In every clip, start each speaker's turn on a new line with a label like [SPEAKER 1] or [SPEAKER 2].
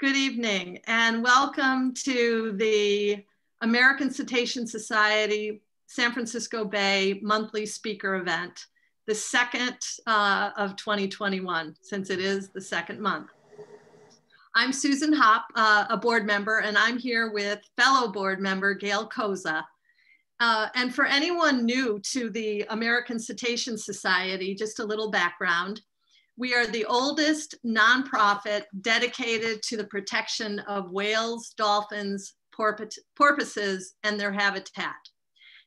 [SPEAKER 1] Good evening and welcome to the American Cetacean Society San Francisco Bay monthly speaker event, the second uh, of 2021, since it is the second month. I'm Susan Hopp, uh, a board member, and I'm here with fellow board member Gail Koza. Uh, and for anyone new to the American Cetacean Society, just a little background. We are the oldest nonprofit dedicated to the protection of whales, dolphins, porpoises, and their habitat.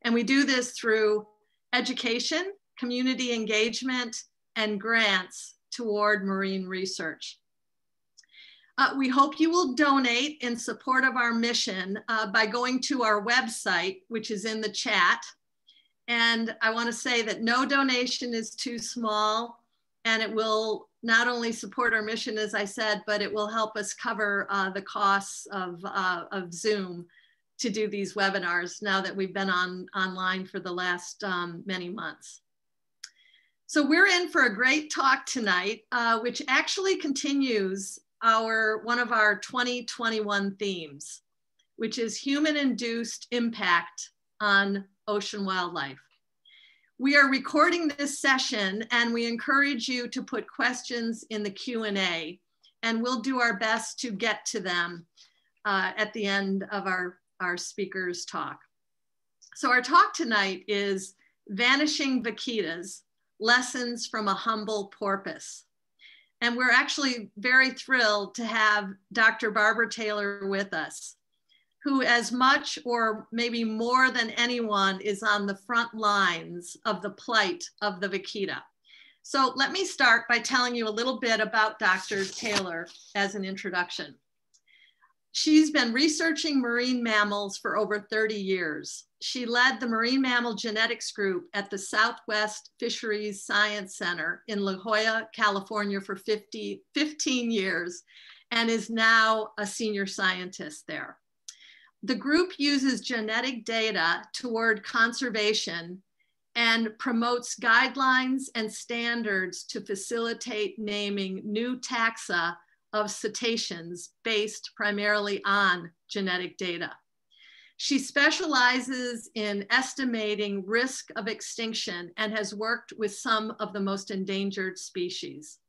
[SPEAKER 1] And we do this through education, community engagement, and grants toward marine research. Uh, we hope you will donate in support of our mission uh, by going to our website, which is in the chat. And I want to say that no donation is too small and it will not only support our mission, as I said, but it will help us cover uh, the costs of, uh, of Zoom to do these webinars now that we've been on online for the last um, many months. So we're in for a great talk tonight, uh, which actually continues our one of our 2021 themes, which is human-induced impact on ocean wildlife. We are recording this session and we encourage you to put questions in the Q&A and we'll do our best to get to them uh, at the end of our, our speaker's talk. So our talk tonight is Vanishing Vaquitas, Lessons from a Humble Porpoise. And we're actually very thrilled to have Dr. Barbara Taylor with us who as much or maybe more than anyone is on the front lines of the plight of the vaquita. So let me start by telling you a little bit about Dr. Taylor as an introduction. She's been researching marine mammals for over 30 years. She led the Marine Mammal Genetics Group at the Southwest Fisheries Science Center in La Jolla, California for 50, 15 years and is now a senior scientist there. The group uses genetic data toward conservation and promotes guidelines and standards to facilitate naming new taxa of cetaceans based primarily on genetic data. She specializes in estimating risk of extinction and has worked with some of the most endangered species.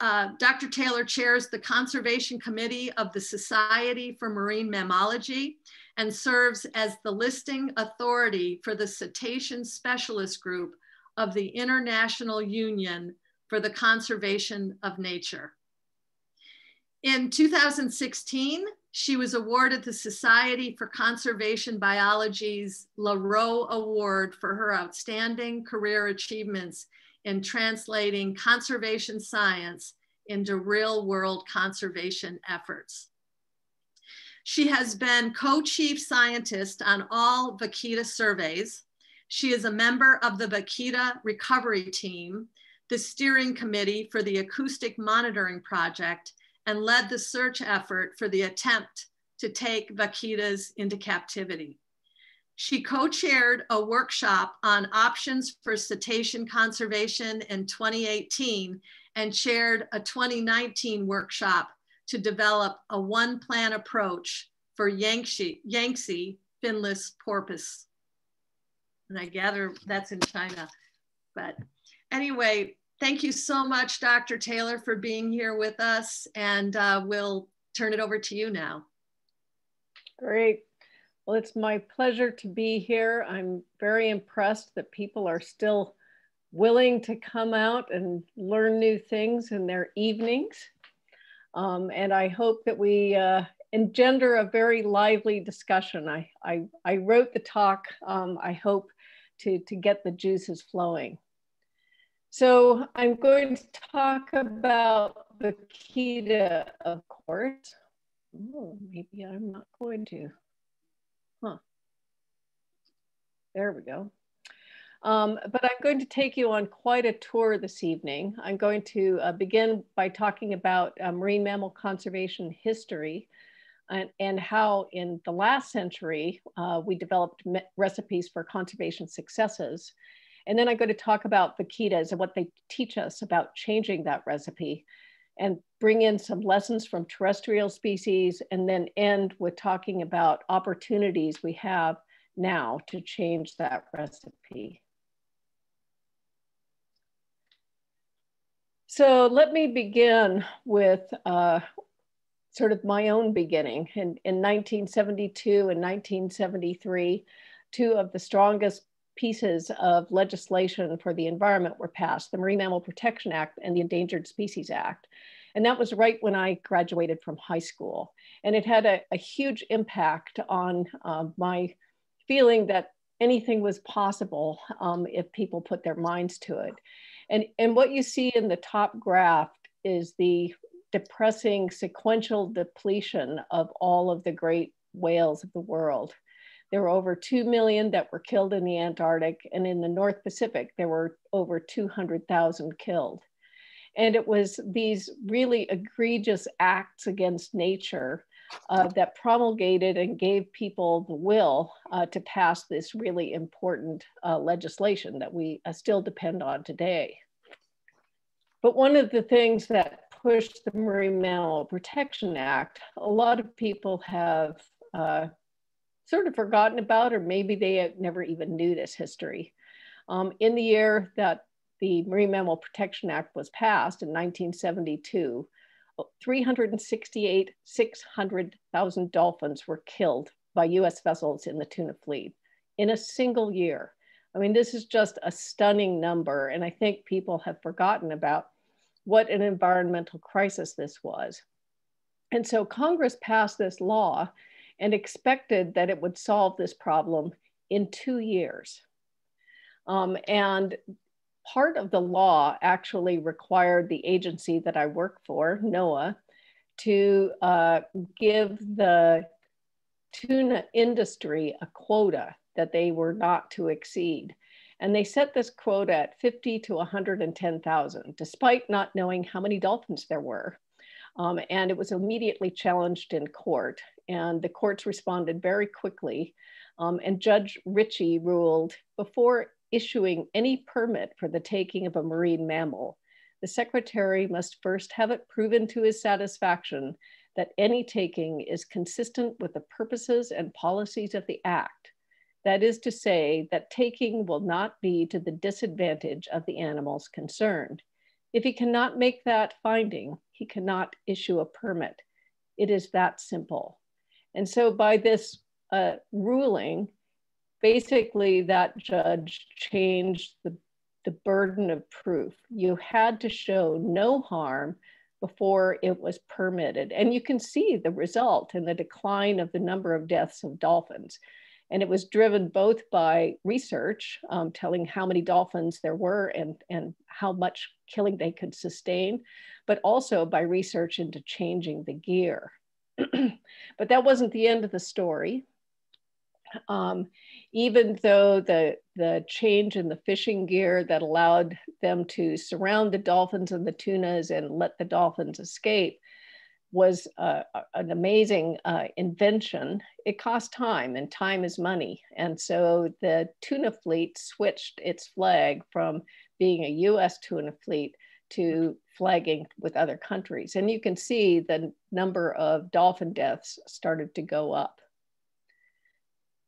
[SPEAKER 1] Uh, Dr. Taylor chairs the Conservation Committee of the Society for Marine Mammalogy and serves as the listing authority for the Cetacean Specialist Group of the International Union for the Conservation of Nature. In 2016, she was awarded the Society for Conservation Biology's LaRoe Award for her outstanding career achievements in translating conservation science into real world conservation efforts. She has been co-chief scientist on all Vaquita surveys. She is a member of the Vaquita recovery team, the steering committee for the acoustic monitoring project, and led the search effort for the attempt to take vaquitas into captivity. She co-chaired a workshop on options for cetacean conservation in 2018 and chaired a 2019 workshop to develop a one plan approach for Yangtze, Yangtze finless porpoise. And I gather that's in China. But anyway, thank you so much, Dr. Taylor, for being here with us. And uh, we'll turn it over to you now.
[SPEAKER 2] Great. Well, it's my pleasure to be here. I'm very impressed that people are still willing to come out and learn new things in their evenings. Um, and I hope that we uh, engender a very lively discussion. I, I, I wrote the talk, um, I hope to, to get the juices flowing. So I'm going to talk about the Vaquita, of course. Oh, maybe I'm not going to. There we go. Um, but I'm going to take you on quite a tour this evening. I'm going to uh, begin by talking about uh, marine mammal conservation history and, and, how in the last century uh, we developed recipes for conservation successes. And then I'm going to talk about vaquitas and what they teach us about changing that recipe. and bring in some lessons from terrestrial species and then end with talking about opportunities we have now to change that recipe. So let me begin with uh, sort of my own beginning. In, in 1972 and 1973, two of the strongest pieces of legislation for the environment were passed, the Marine Mammal Protection Act and the Endangered Species Act. And that was right when I graduated from high school. And it had a, a huge impact on uh, my feeling that anything was possible um, if people put their minds to it. And, and what you see in the top graph is the depressing sequential depletion of all of the great whales of the world. There were over 2 million that were killed in the Antarctic, and in the North Pacific, there were over 200,000 killed. And it was these really egregious acts against nature uh, that promulgated and gave people the will uh, to pass this really important uh, legislation that we uh, still depend on today. But one of the things that pushed the Marine Mammal Protection Act, a lot of people have uh, sort of forgotten about, or maybe they never even knew this history. Um, in the year that the Marine Mammal Protection Act was passed in 1972, 368, 600,000 dolphins were killed by US vessels in the tuna fleet in a single year. I mean, this is just a stunning number. And I think people have forgotten about what an environmental crisis this was. And so Congress passed this law and expected that it would solve this problem in two years. Um, and part of the law actually required the agency that I work for, NOAA, to uh, give the tuna industry a quota that they were not to exceed. And they set this quota at 50 to 110,000, despite not knowing how many dolphins there were. Um, and it was immediately challenged in court. And the courts responded very quickly. Um, and Judge Richey ruled before issuing any permit for the taking of a marine mammal, the secretary must first have it proven to his satisfaction that any taking is consistent with the purposes and policies of the act. That is to say, that taking will not be to the disadvantage of the animals concerned. If he cannot make that finding, he cannot issue a permit. It is that simple. And so by this uh, ruling, basically that judge changed the, the burden of proof. You had to show no harm before it was permitted. And you can see the result in the decline of the number of deaths of dolphins. And it was driven both by research, um, telling how many dolphins there were and, and how much killing they could sustain, but also by research into changing the gear. but that wasn't the end of the story. Um, even though the, the change in the fishing gear that allowed them to surround the dolphins and the tunas and let the dolphins escape was uh, an amazing uh, invention. It cost time, and time is money. And so the tuna fleet switched its flag from being a US tuna fleet to flagging with other countries. And you can see the number of dolphin deaths started to go up.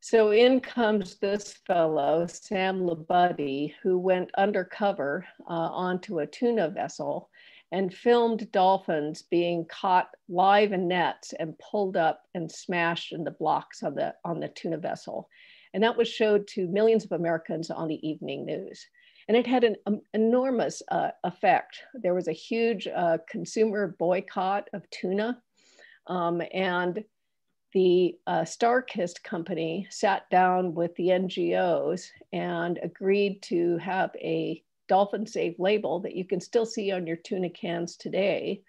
[SPEAKER 2] So in comes this fellow, Sam LaBudde, who went undercover uh, onto a tuna vessel and filmed dolphins being caught live in nets and pulled up and smashed in the blocks on the, on the tuna vessel. And that was showed to millions of Americans on the evening news. And it had an um, enormous uh, effect. There was a huge uh, consumer boycott of tuna. Um, and the uh, StarKist company sat down with the NGOs and agreed to have a dolphin safe label that you can still see on your tuna cans today.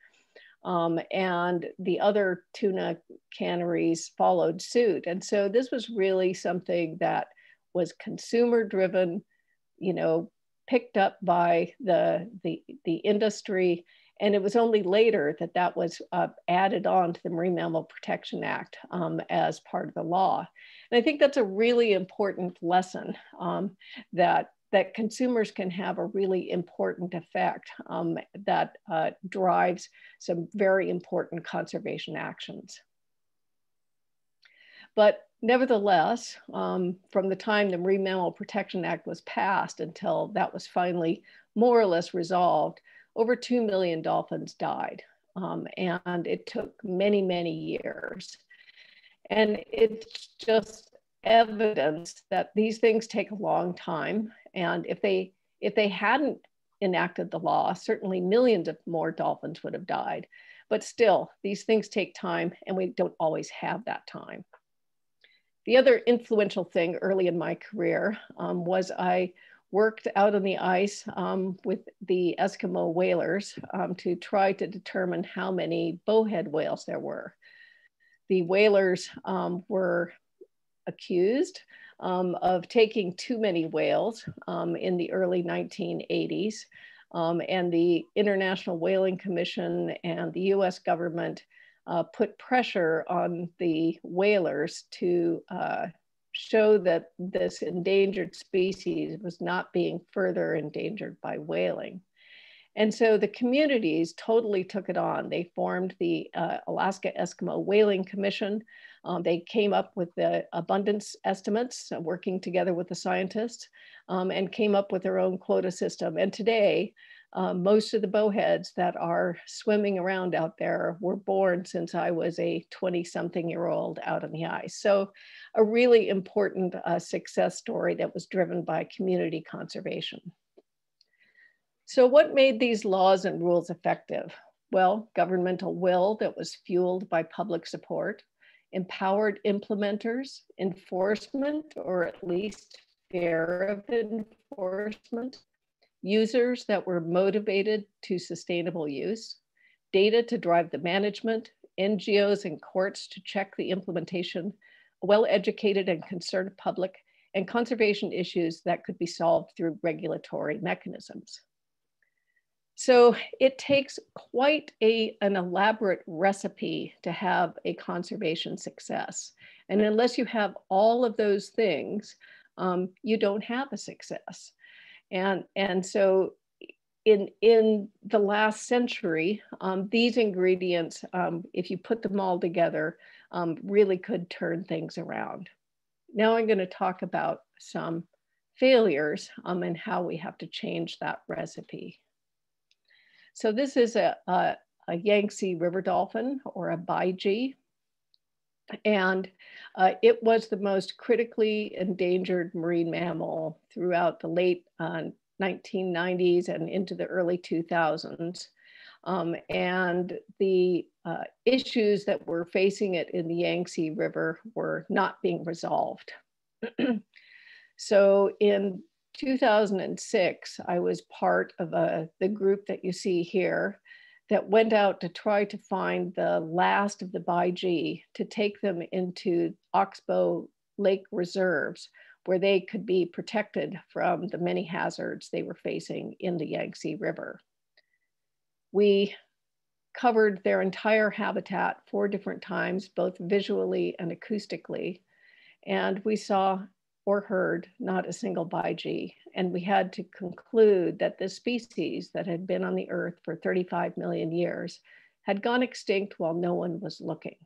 [SPEAKER 2] Um, and the other tuna canneries followed suit. And so this was really something that was consumer driven, you know, picked up by the, the, the industry and it was only later that that was uh, added on to the Marine Mammal Protection Act um, as part of the law. And I think that's a really important lesson um, that that consumers can have a really important effect um, that uh, drives some very important conservation actions. But nevertheless, um, from the time the Marine Mammal Protection Act was passed until that was finally more or less resolved, over 2 million dolphins died. Um, and it took many, many years. And it's just evidence that these things take a long time. And if they if they hadn't enacted the law, certainly millions of more dolphins would have died. But still, these things take time and we don't always have that time. The other influential thing early in my career um, was I worked out on the ice um, with the Eskimo whalers um, to try to determine how many bowhead whales there were. The whalers um, were accused um, of taking too many whales um, in the early 1980s. Um, and the International Whaling Commission and the US government uh, put pressure on the whalers to uh, show that this endangered species was not being further endangered by whaling. And so the communities totally took it on. They formed the uh, Alaska Eskimo Whaling Commission. Um, they came up with the abundance estimates, uh, working together with the scientists, um, and came up with their own quota system. And today, uh, most of the bowheads that are swimming around out there were born since I was a 20 something year old out on the ice. So, a really important uh, success story that was driven by community conservation. So what made these laws and rules effective? Well, governmental will that was fueled by public support, empowered implementers, enforcement, or at least fear of enforcement, users that were motivated to sustainable use, data to drive the management, NGOs and courts to check the implementation, a well-educated and concerned public, and conservation issues that could be solved through regulatory mechanisms. So it takes quite a, an elaborate recipe to have a conservation success. And unless you have all of those things, um, you don't have a success. And, and so in, in the last century, um, these ingredients, um, if you put them all together, um, really could turn things around. Now I'm going to talk about some failures um, and how we have to change that recipe. So this is a, a, a Yangtze river dolphin or a baiji. And uh, it was the most critically endangered marine mammal throughout the late uh, 1990s and into the early 2000s. Um, and the uh, issues that were facing it in the Yangtze River were not being resolved. so in 2006, I was part of a, the group that you see here that went out to try to find the last of the Baiji to take them into Oxbow Lake reserves where they could be protected from the many hazards they were facing in the Yangtze River. We covered their entire habitat four different times, both visually and acoustically. And we saw or heard not a single Baiji. And we had to conclude that the species that had been on the earth for 35 million years had gone extinct while no one was looking.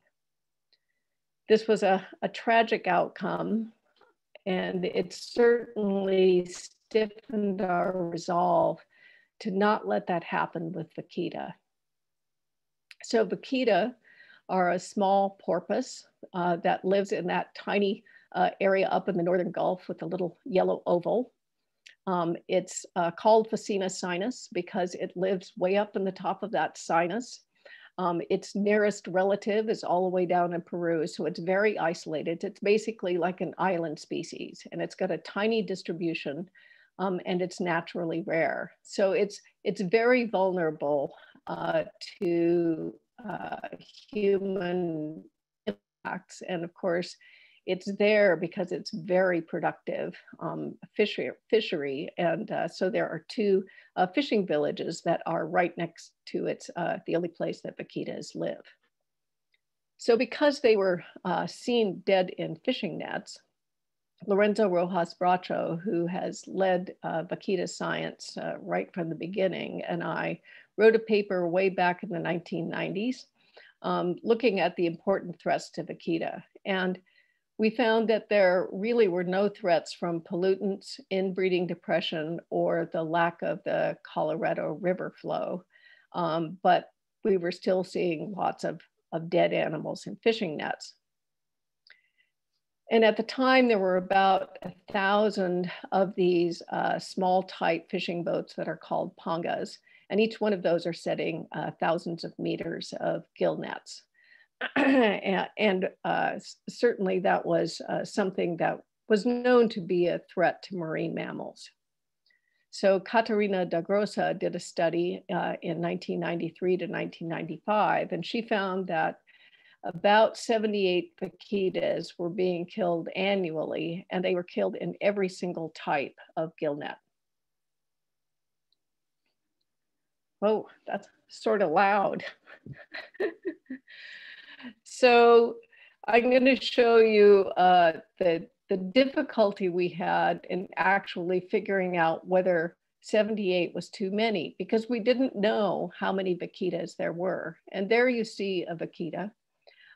[SPEAKER 2] This was a, a tragic outcome, and it certainly stiffened our resolve to not let that happen with vaquita. So vaquita are a small porpoise uh, that lives in that tiny uh, area up in the Northern Gulf with a little yellow oval. Um, it's uh, called Phocoena sinus because it lives way up in the top of that sinus. Um, its nearest relative is all the way down in Peru, so it's very isolated. It's basically like an island species, and it's got a tiny distribution, um, and it's naturally rare. So it's it's very vulnerable uh, to uh, human impacts, and of course, it's there because it's very productive um, fishery, fishery. And uh, so there are two uh, fishing villages that are right next to its, uh, the only place that vaquitas live. So because they were uh, seen dead in fishing nets, Lorenzo Rojas Bracho, who has led uh, vaquita science uh, right from the beginning, and I wrote a paper way back in the 1990s um, looking at the important threats to vaquita. And we found that there really were no threats from pollutants, inbreeding depression, or the lack of the Colorado River flow. Um, but we were still seeing lots of, of dead animals in fishing nets. And at the time, there were about a thousand of these uh, small type fishing boats that are called pangas. And each one of those are setting uh, thousands of meters of gill nets. and uh, certainly that was uh, something that was known to be a threat to marine mammals. So Caterina D'Agrosa did a study uh, in 1993 to 1995, and she found that about 78 vaquitas were being killed annually, and they were killed in every single type of gillnet. Oh, that's sort of loud. so I'm going to show you uh, the, the difficulty we had in actually figuring out whether 78 was too many because we didn't know how many vaquitas there were. And there you see a vaquita.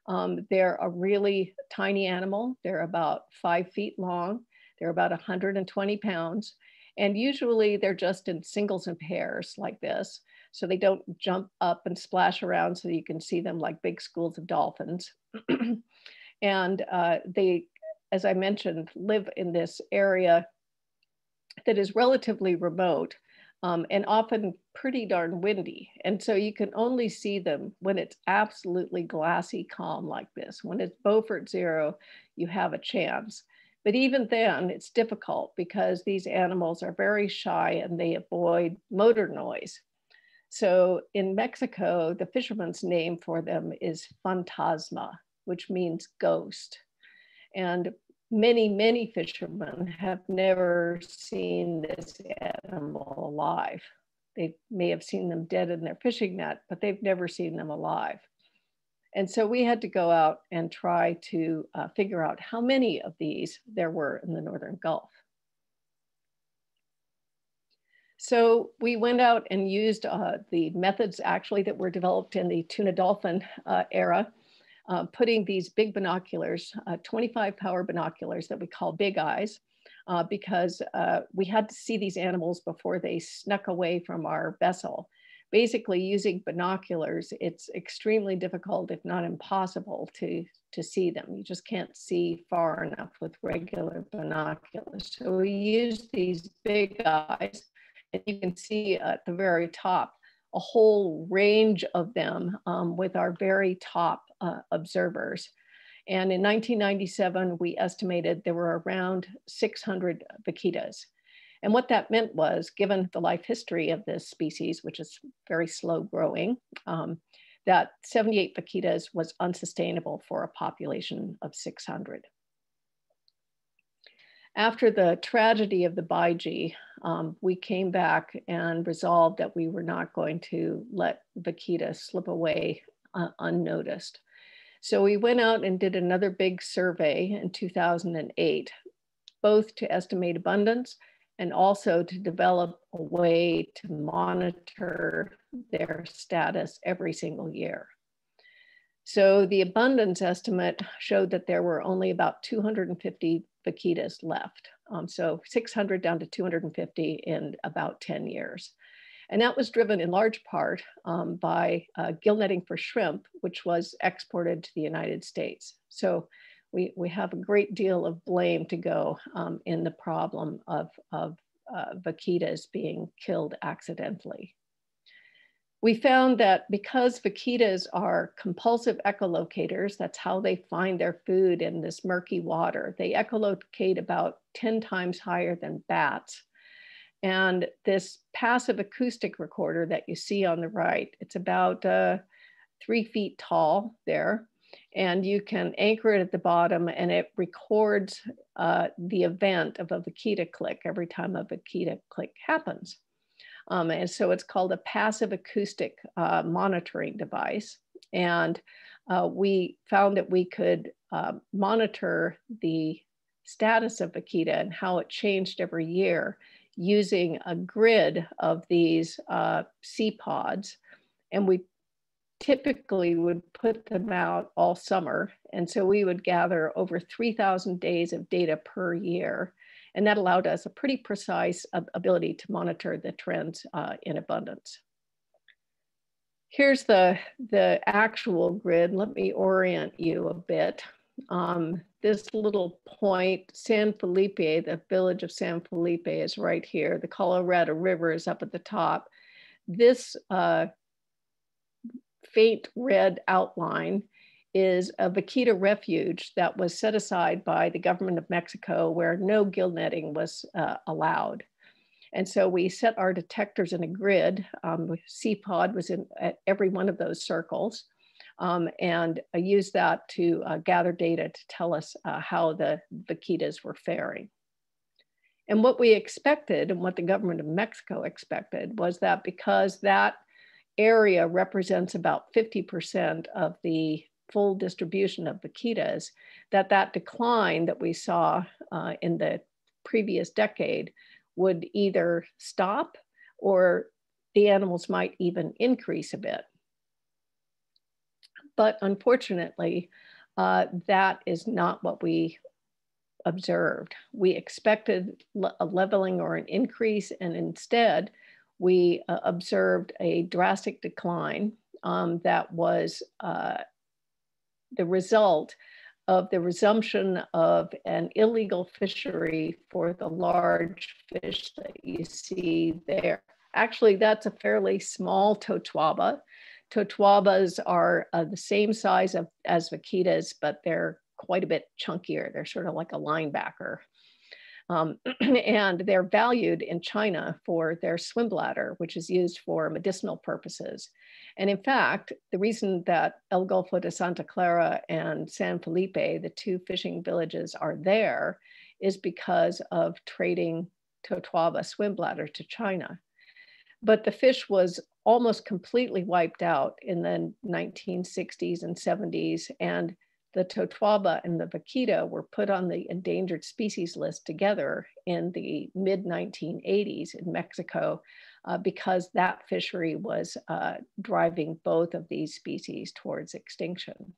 [SPEAKER 2] Um, they're a really tiny animal. They're about five feet long. They're about 120 pounds. And usually they're just in singles and pairs like this. So they don't jump up and splash around so you can see them like big schools of dolphins. and uh, they, as I mentioned, live in this area that is relatively remote um, and often pretty darn windy. And so you can only see them when it's absolutely glassy calm like this. When it's Beaufort zero, you have a chance. But even then, it's difficult because these animals are very shy and they avoid motor noise. So in Mexico, the fisherman's name for them is fantasma, which means ghost. And many, many fishermen have never seen this animal alive. They may have seen them dead in their fishing net, but they've never seen them alive. And so we had to go out and try to uh, figure out how many of these there were in the Northern Gulf. So we went out and used uh, the methods actually that were developed in the tuna dolphin uh, era, uh, putting these big binoculars, uh, 25 power binoculars that we call big eyes, uh, because uh, we had to see these animals before they snuck away from our vessel. Basically using binoculars, it's extremely difficult, if not impossible to, to see them. You just can't see far enough with regular binoculars. So we used these big eyes and you can see at the very top a whole range of them um, with our very top uh, observers. And in 1997, we estimated there were around 600 vaquitas. And what that meant was, given the life history of this species, which is very slow growing, um, that 78 vaquitas was unsustainable for a population of 600 after the tragedy of the Baiji, um, we came back and resolved that we were not going to let vaquita slip away uh, unnoticed. So we went out and did another big survey in 2008, both to estimate abundance and also to develop a way to monitor their status every single year. So the abundance estimate showed that there were only about 250 vaquitas left. Um, so 600 down to 250 in about 10 years. And that was driven in large part um, by uh, gill netting for shrimp, which was exported to the United States. So we, we have a great deal of blame to go um, in the problem of, of uh, vaquitas being killed accidentally we found that because vaquitas are compulsive echolocators, that's how they find their food in this murky water. They echolocate about 10 times higher than bats. And this passive acoustic recorder that you see on the right, it's about uh, three feet tall there. And you can anchor it at the bottom and it records uh, the event of a vaquita click every time a vaquita click happens. Um, and so it's called a passive acoustic uh, monitoring device. And uh, we found that we could uh, monitor the status of vaquita and how it changed every year using a grid of these uh, CPODs. And we typically would put them out all summer. And so we would gather over 3,000 days of data per year. And that allowed us a pretty precise ability to monitor the trends uh, in abundance. Here's the, the actual grid. Let me orient you a bit. Um, this little point, San Felipe, the village of San Felipe is right here. The Colorado River is up at the top. This uh, faint red outline is a vaquita refuge that was set aside by the government of Mexico where no gill netting was uh, allowed. And so we set our detectors in a grid. Um, CPOD was in at every one of those circles um, and I used that to uh, gather data to tell us uh, how the vaquitas were faring. And what we expected and what the government of Mexico expected was that because that area represents about 50% of the full distribution of vaquitas, that that decline that we saw uh, in the previous decade would either stop or the animals might even increase a bit. But unfortunately, uh, that is not what we observed. We expected a leveling or an increase, and instead, we uh, observed a drastic decline um, that was uh, the result of the resumption of an illegal fishery for the large fish that you see there. Actually, that's a fairly small totoaba. Totoabas are uh, the same size of, as vaquitas, but they're quite a bit chunkier. They're sort of like a linebacker. Um, and they're valued in China for their swim bladder, which is used for medicinal purposes. And in fact, the reason that El Golfo de Santa Clara and San Felipe, the two fishing villages, are there is because of trading Totoaba swim bladder to China. But the fish was almost completely wiped out in the 1960s and 70s. And the Totoaba and the Vaquita were put on the endangered species list together in the mid 1980s in Mexico uh, because that fishery was uh, driving both of these species towards extinction.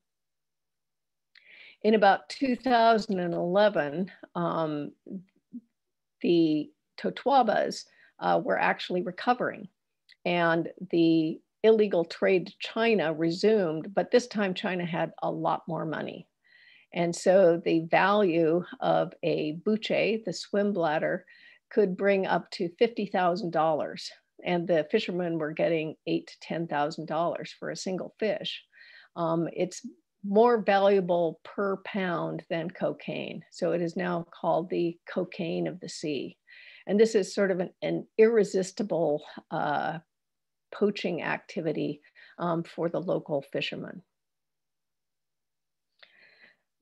[SPEAKER 2] In about 2011, um, the Totoabas uh, were actually recovering and the illegal trade to China resumed, but this time China had a lot more money. And so the value of a buche, the swim bladder, could bring up to $50,000. And the fishermen were getting eight to $10,000 for a single fish. Um, it's more valuable per pound than cocaine. So it is now called the cocaine of the sea. And this is sort of an, an irresistible uh, poaching activity um, for the local fishermen.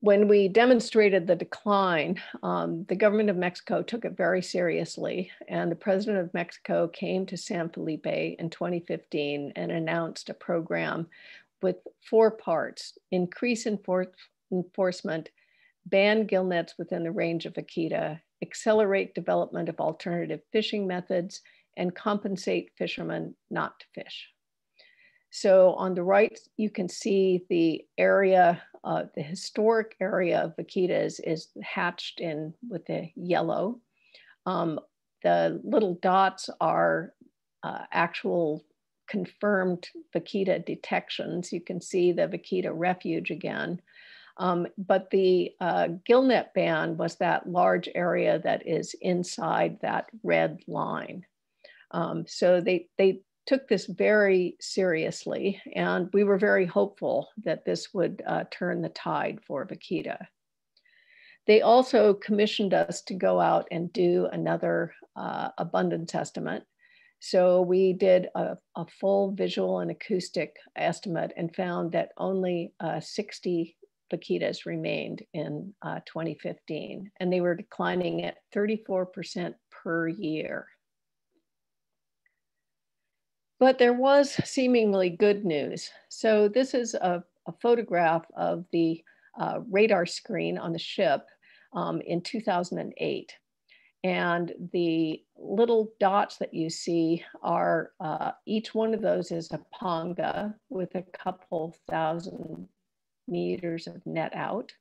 [SPEAKER 2] When we demonstrated the decline, um, the government of Mexico took it very seriously, and the president of Mexico came to San Felipe in 2015 and announced a program with four parts increase enfor enforcement, ban gill nets within the range of vaquita, accelerate development of alternative fishing methods, and compensate fishermen not to fish. So on the right, you can see the area, uh, the historic area of vaquitas is hatched in with the yellow. Um, the little dots are uh, actual confirmed vaquita detections. You can see the vaquita refuge again. Um, but the uh, gillnet ban was that large area that is inside that red line. Um, so they, they took this very seriously, and we were very hopeful that this would uh, turn the tide for Vaquita. They also commissioned us to go out and do another uh, abundance estimate. So we did a, a, full visual and acoustic estimate and found that only uh, 60 vaquitas remained in uh, 2015, and they were declining at 34% per year. But there was seemingly good news. So this is a, a photograph of the uh, radar screen on the ship. um, in 2008. And the little dots that you see are, uh, each one of those is a panga with a couple thousand meters of net out.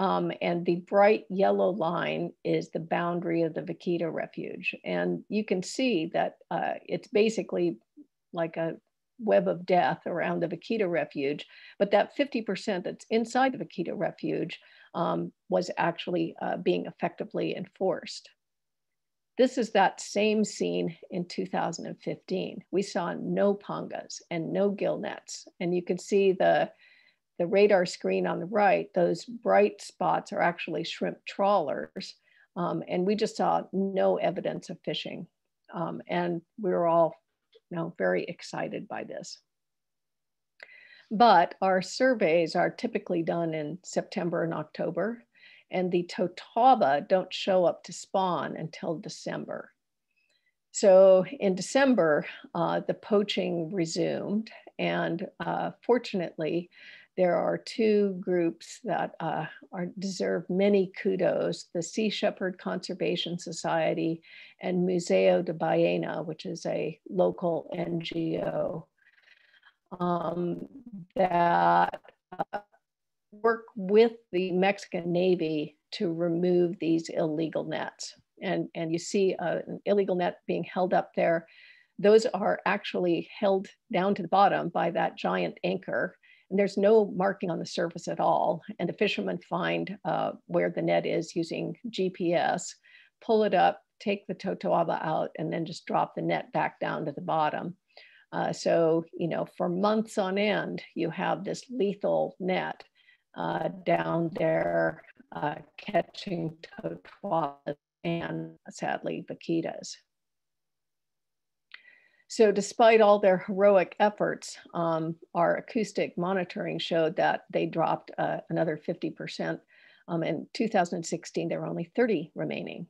[SPEAKER 2] Um, and the bright yellow line is the boundary of the Vaquita Refuge. And you can see that uh, it's basically like a web of death around the Vaquita Refuge, but that 50% that's inside the Vaquita Refuge um, was actually uh, being effectively enforced. This is that same scene in 2015. We saw no pangas and no gill nets. And you can see the, the radar screen on the right, those bright spots are actually shrimp trawlers. Um, and we just saw no evidence of fishing. Um, and we were all know, very excited by this. But our surveys are typically done in September and October and the Totoaba don't show up to spawn until December. So in December, uh, the poaching resumed, and uh, fortunately, there are two groups that uh, are, deserve many kudos, the Sea Shepherd Conservation Society and Museo de Ballena, which is a local NGO um, that uh, work with the Mexican Navy to remove these illegal nets. And, and you see uh, an illegal net being held up there. Those are actually held down to the bottom by that giant anchor. There's no marking on the surface at all. And the fishermen find uh, where the net is using GPS, pull it up, take the totoaba out, and then just drop the net back down to the bottom. Uh, so, you know, for months on end, you have this lethal net uh, down there uh, catching totoabas and sadly vaquitas. So despite all their heroic efforts, um, our acoustic monitoring showed that they dropped uh, another 50%. Um, in 2016, there were only 30 remaining.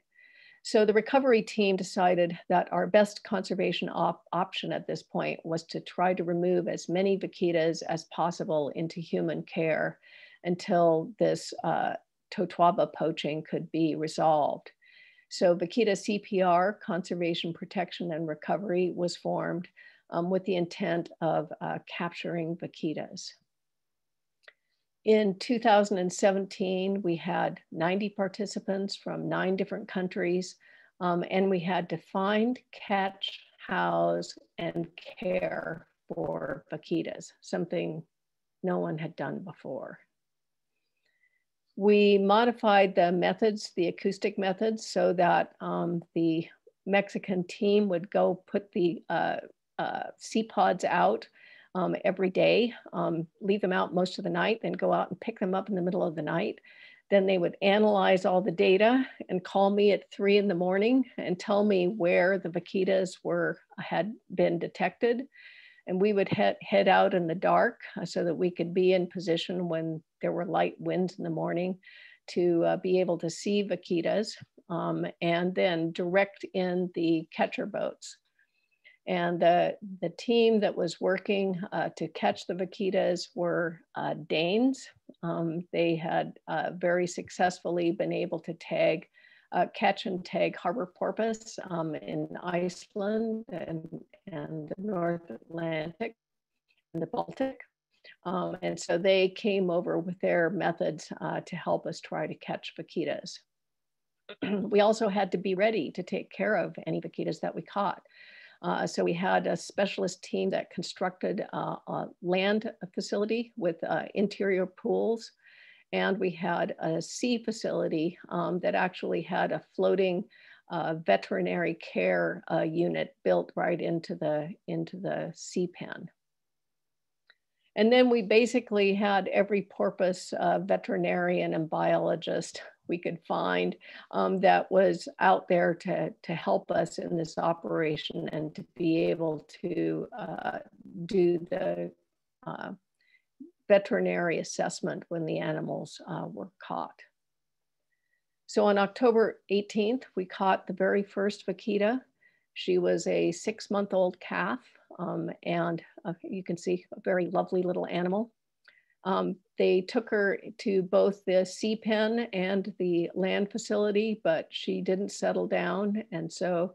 [SPEAKER 2] So the recovery team decided that our best conservation op option at this point was to try to remove as many vaquitas as possible into human care until this uh, Totoaba poaching could be resolved. So Vaquita CPR, Conservation Protection and Recovery, was formed um, with the intent of uh, capturing vaquitas. In 2017, we had 90 participants from nine different countries, um, and we had to find, catch, house, and care for vaquitas, something no one had done before. We modified the methods, the acoustic methods, so that um, the Mexican team would go put the uh, uh, CPODs out um, every day, um, leave them out most of the night, then go out and pick them up in the middle of the night. Then they would analyze all the data and call me at three in the morning and tell me where the vaquitas were had been detected and we would head, head out in the dark uh, so that we could be in position when there were light winds in the morning to uh, be able to see vaquitas um, and then direct in the catcher boats. And the, the team that was working uh, to catch the vaquitas were uh, Danes. Um, they had uh, very successfully been able to tag uh, catch and tag harbor porpoise um, in Iceland and, and the North Atlantic and the Baltic. Um, and so they came over with their methods uh, to help us try to catch vaquitas. we also had to be ready to take care of any vaquitas that we caught. Uh, so we had a specialist team that constructed uh, a land facility with uh, interior pools and we had a sea facility um, that actually had a floating uh, veterinary care uh, unit built right into the, into the pen. And then we basically had every porpoise uh, veterinarian and biologist we could find um, that was out there to, to help us in this operation and to be able to uh, do the uh, veterinary assessment when the animals uh, were caught. So on October 18th, we caught the very first vaquita. She was a six month old calf, um, and uh, you can see a very lovely little animal. Um, they took her to both the sea pen and the land facility, but she didn't settle down. And so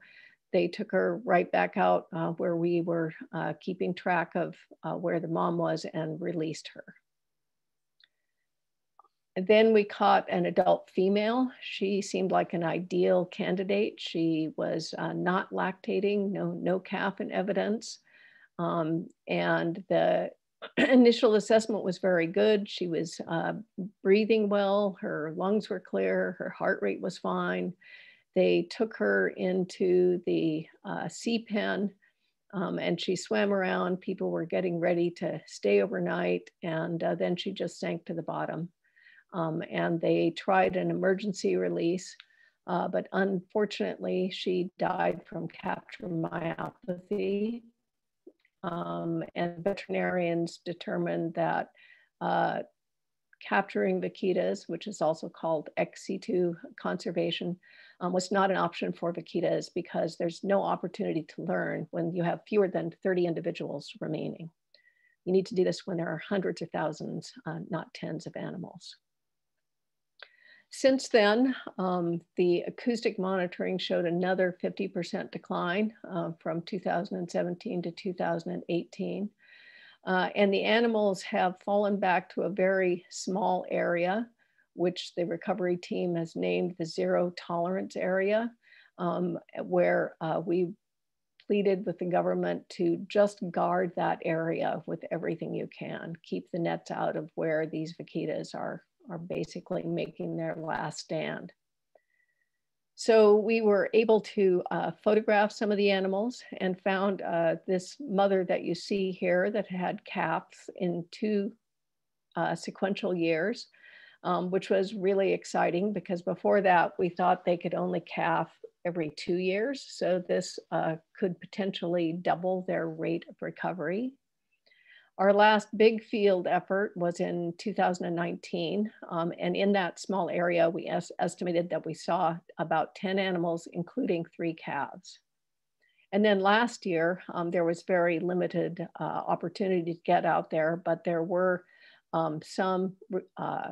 [SPEAKER 2] they took her right back out uh, where we were uh, keeping track of uh, where the mom was and released her. Then we caught an adult female. She seemed like an ideal candidate. She was uh, not lactating, no, no calf in evidence. Um, and the initial assessment was very good. She was uh, breathing well, her lungs were clear, her heart rate was fine. They took her into the uh, sea pen um, and she swam around. People were getting ready to stay overnight, and uh, then she just sank to the bottom. Um, and they tried an emergency release, uh, but unfortunately, she died from capture myopathy. Um, and veterinarians determined that uh, capturing vaquitas, which is also called ex situ conservation, um, was not an option for vaquitas because there's no opportunity to learn when you have fewer than 30 individuals remaining. You need to do this when there are hundreds of thousands, uh, not tens of animals. Since then, um, the acoustic monitoring showed another 50% decline uh, from 2017 to 2018. Uh, and the animals have fallen back to a very small area, which the recovery team has named the zero tolerance area, um, where uh, we pleaded with the government to just guard that area with everything you can. Keep the nets out of where these vaquitas are are basically making their last stand. So we were able to uh, photograph some of the animals and found uh, this mother that you see here that had calves in two uh, sequential years, um, which was really exciting because before that we thought they could only calf every two years. So this uh, could potentially double their rate of recovery. Our last big field effort was in 2019. Um, and in that small area, we es estimated that we saw about 10 animals, including three calves. And then last year, um, there was very limited uh, opportunity to get out there, but there were um, some uh,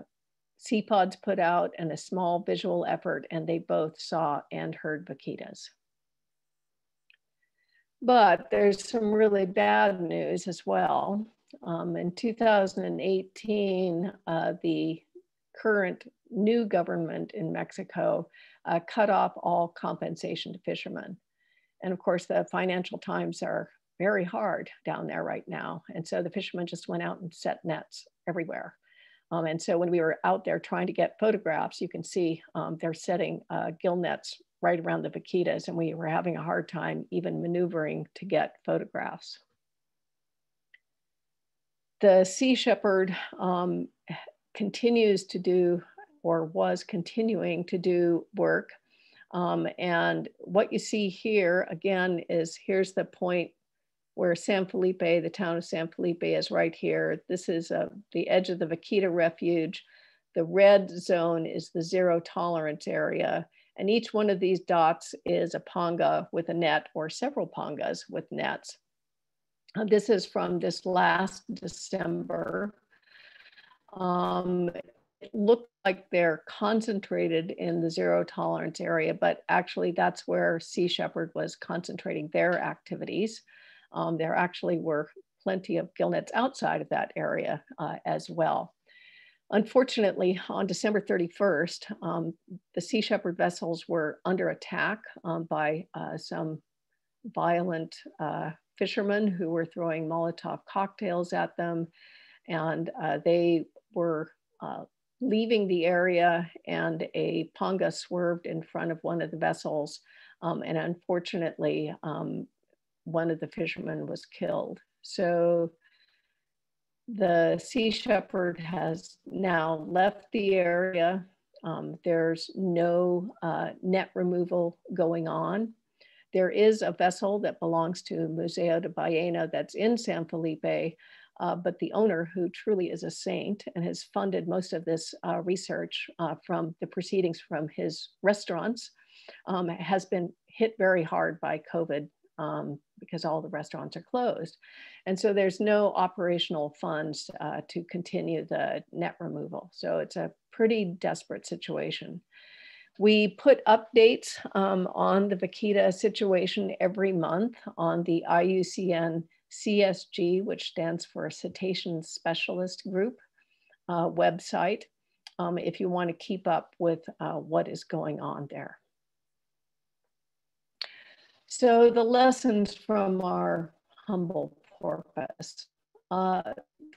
[SPEAKER 2] pods put out and a small visual effort, and they both saw and heard vaquitas. But there's some really bad news as well. Um, in 2018, uh, the current new government in Mexico uh, cut off all compensation to fishermen. And of course, the financial times are very hard down there right now. And so the fishermen just went out and set nets everywhere. Um, and so when we were out there trying to get photographs, you can see um, they're setting uh, gill nets right around the vaquitas, and we were having a hard time even maneuvering to get photographs the Sea Shepherd um, continues to do or was continuing to do work. Um, and what you see here again is here's the point where San Felipe, the town of San Felipe is right here. This is uh, the edge of the Vaquita Refuge. The red zone is the zero tolerance area. And each one of these dots is a panga with a net or several pangas with nets. This is from this last December. Um, it looked like they're concentrated in the zero tolerance area, but actually that's where Sea Shepherd was concentrating their activities. Um, there actually were plenty of gillnets outside of that area uh, as well. Unfortunately, on December 31st, um, the Sea Shepherd vessels were under attack um, by uh, some violent uh, fishermen who were throwing Molotov cocktails at them. And uh, they were uh, leaving the area, and a panga swerved in front of one of the vessels. Um, and unfortunately, um, one of the fishermen was killed. So the Sea Shepherd has now left the area. Um, there's no uh, net removal going on. There is a vessel that belongs to Museo de Ballena that's in San Felipe, uh, but the owner, who truly is a saint and has funded most of this uh, research uh, from the proceedings from his restaurants, um, has been hit very hard by COVID um, because all the restaurants are closed. And so there's no operational funds uh, to continue the net removal. So it's a pretty desperate situation. We put updates um, on the vaquita situation every month on the IUCN CSG, which stands for Cetacean Specialist Group uh, website, um, if you want to keep up with uh, what is going on there. So the lessons from our humble porpoise. Uh,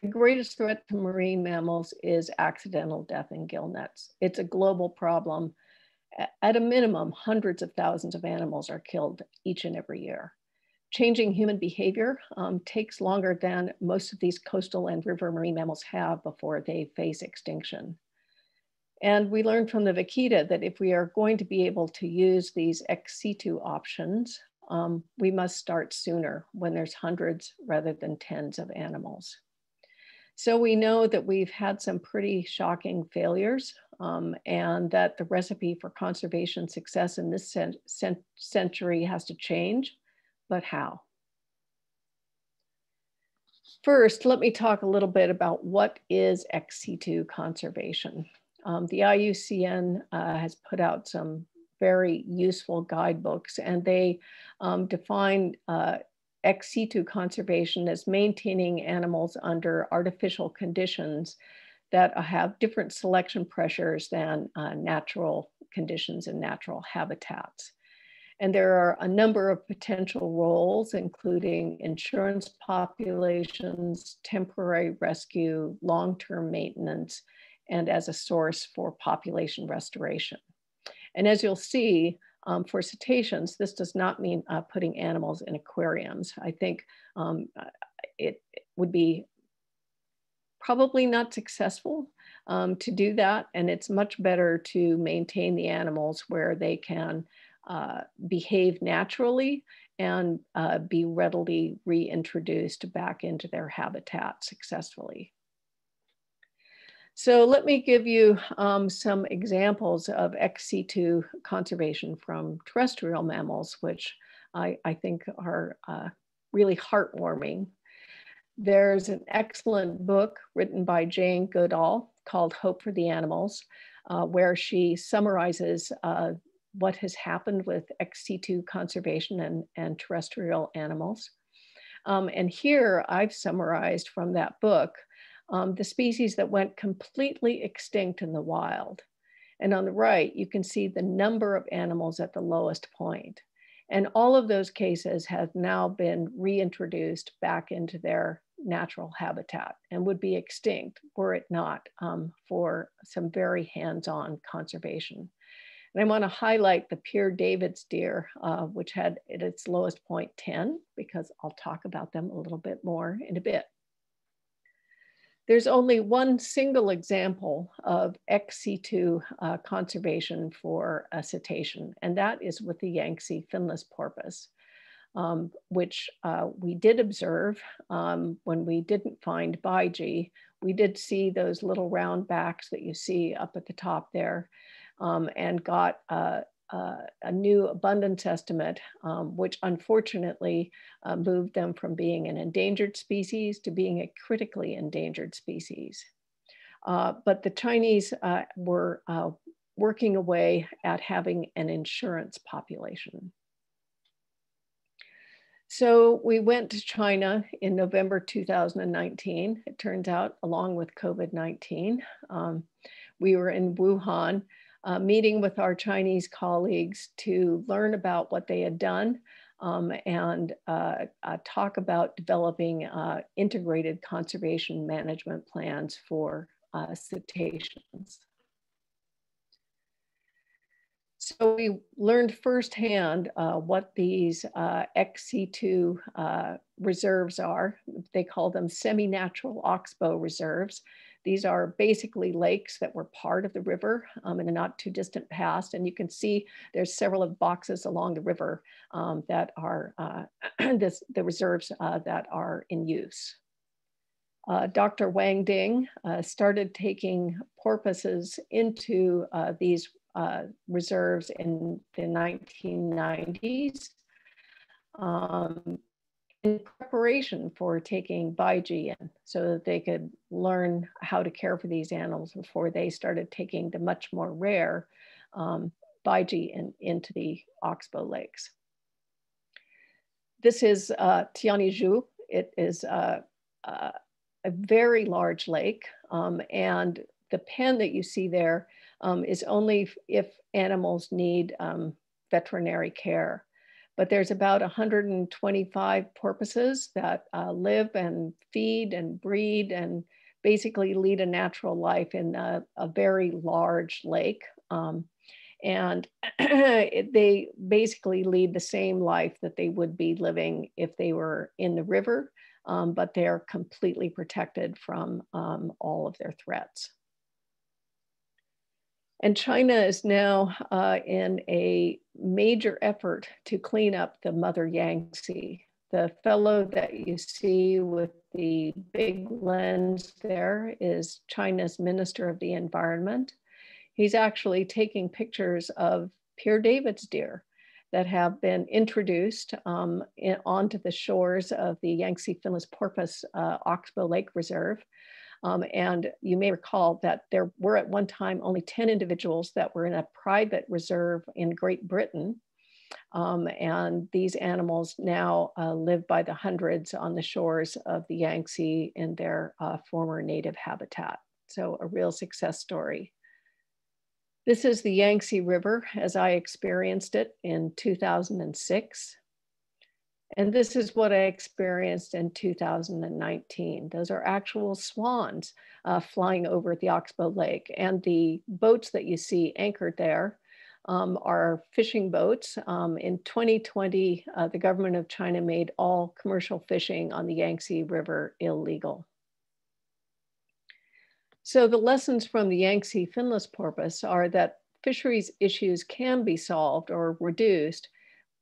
[SPEAKER 2] the greatest threat to marine mammals is accidental death in gill nets. It's a global problem. At a minimum, hundreds of thousands of animals are killed each and every year. Changing human behavior um, takes longer than most of these coastal and river marine mammals have before they face extinction. And we learned from the vaquita that if we are going to be able to use these ex situ options, um, we must start sooner when there's hundreds rather than tens of animals. So we know that we've had some pretty shocking failures um, and that the recipe for conservation success in this cent century has to change, but how? First, let me talk a little bit about what is ex situ conservation. Um, the IUCN uh, has put out some very useful guidebooks and they um, define uh, ex situ conservation as maintaining animals under artificial conditions that have different selection pressures than uh, natural conditions and natural habitats. And there are a number of potential roles, including insurance populations, temporary rescue, long-term maintenance, and as a source for population restoration. And as you'll see, um, for cetaceans, this does not mean uh, putting animals in aquariums. I think um, uh, it, it, would be probably not successful um, to do that. And it's much better to maintain the animals where they can uh, behave naturally and uh, be readily reintroduced back into their habitat successfully. So let me give you um, some examples of ex situ conservation from terrestrial mammals, which I, I think are uh, really heartwarming. There's an excellent book written by Jane Goodall called Hope for the Animals, uh, where she summarizes uh, what has happened with ex situ conservation and, and terrestrial animals. Um, and here I've summarized from that book um, the species that went completely extinct in the wild. And on the right, you can see the number of animals at the lowest point. And all of those cases have now been reintroduced back into their natural habitat and would be extinct were it not um, for some very hands-on conservation. And I want to highlight the Père David's deer, uh, which had at its lowest point 10, because I'll talk about them a little bit more in a bit. There's only one single example of ex situ uh, conservation for a cetacean, and that is with the Yangtze finless porpoise, um, which uh, we did observe um, when we didn't find Baiji. We did see those little round backs that you see up at the top there um, and got uh, uh, a new abundance estimate, um, which unfortunately uh, moved them from being an endangered species to being a critically endangered species. Uh, but the Chinese uh, were uh, working away at having an insurance population. So we went to China in November 2019. It turns out, along with COVID-19, um, we were in Wuhan uh, meeting with our Chinese colleagues to learn about what they had done um, and uh, uh, talk about developing uh, integrated conservation management plans for uh, cetaceans. So we learned firsthand uh, what these uh, ex situ uh, reserves are. They call them semi-natural oxbow reserves. These are basically lakes that were part of the river um, in a not too distant past. And you can see there's several of boxes along the river um, that are uh, this, the reserves uh, that are in use. Uh, Dr. Wang Ding uh, started taking porpoises into uh, these uh, reserves in the 1990s. Um, in preparation for taking Baiji in so that they could learn how to care for these animals before they started taking the much more rare um, Baiji in, into the Oxbow Lakes. This is uh, Tian-e-Zhou. It is uh, uh, a very large lake um, and the pen that you see there um, is only if animals need um, veterinary care. But there's about 125 porpoises that uh, live and feed and breed and basically lead a natural life in a, a very large lake. Um, and they basically lead the same life that they would be living if they were in the river, um, but they're completely protected from um, all of their threats. And China is now uh, in a major effort to clean up the Mother Yangtze. The fellow that you see with the big lens there is China's Minister of the Environment. He's actually taking pictures of Père David's deer that have been introduced um, in, onto the shores of the Yangtze finless porpoise uh, Oxbow Lake Reserve. Um, and you may recall that there were at one time only 10 individuals that were in a private reserve in Great Britain. Um, and these animals now uh, live by the hundreds on the shores of the Yangtze in their uh, former native habitat. So a real success story. This is the Yangtze River as I experienced it in 2006. And this is what I experienced in 2019. Those are actual swans uh, flying over at the Oxbow Lake. And the boats that you see anchored there um, are fishing boats. Um, in 2020, uh, the government of China made all commercial fishing on the Yangtze River illegal. So the lessons from the Yangtze finless porpoise are that fisheries issues can be solved or reduced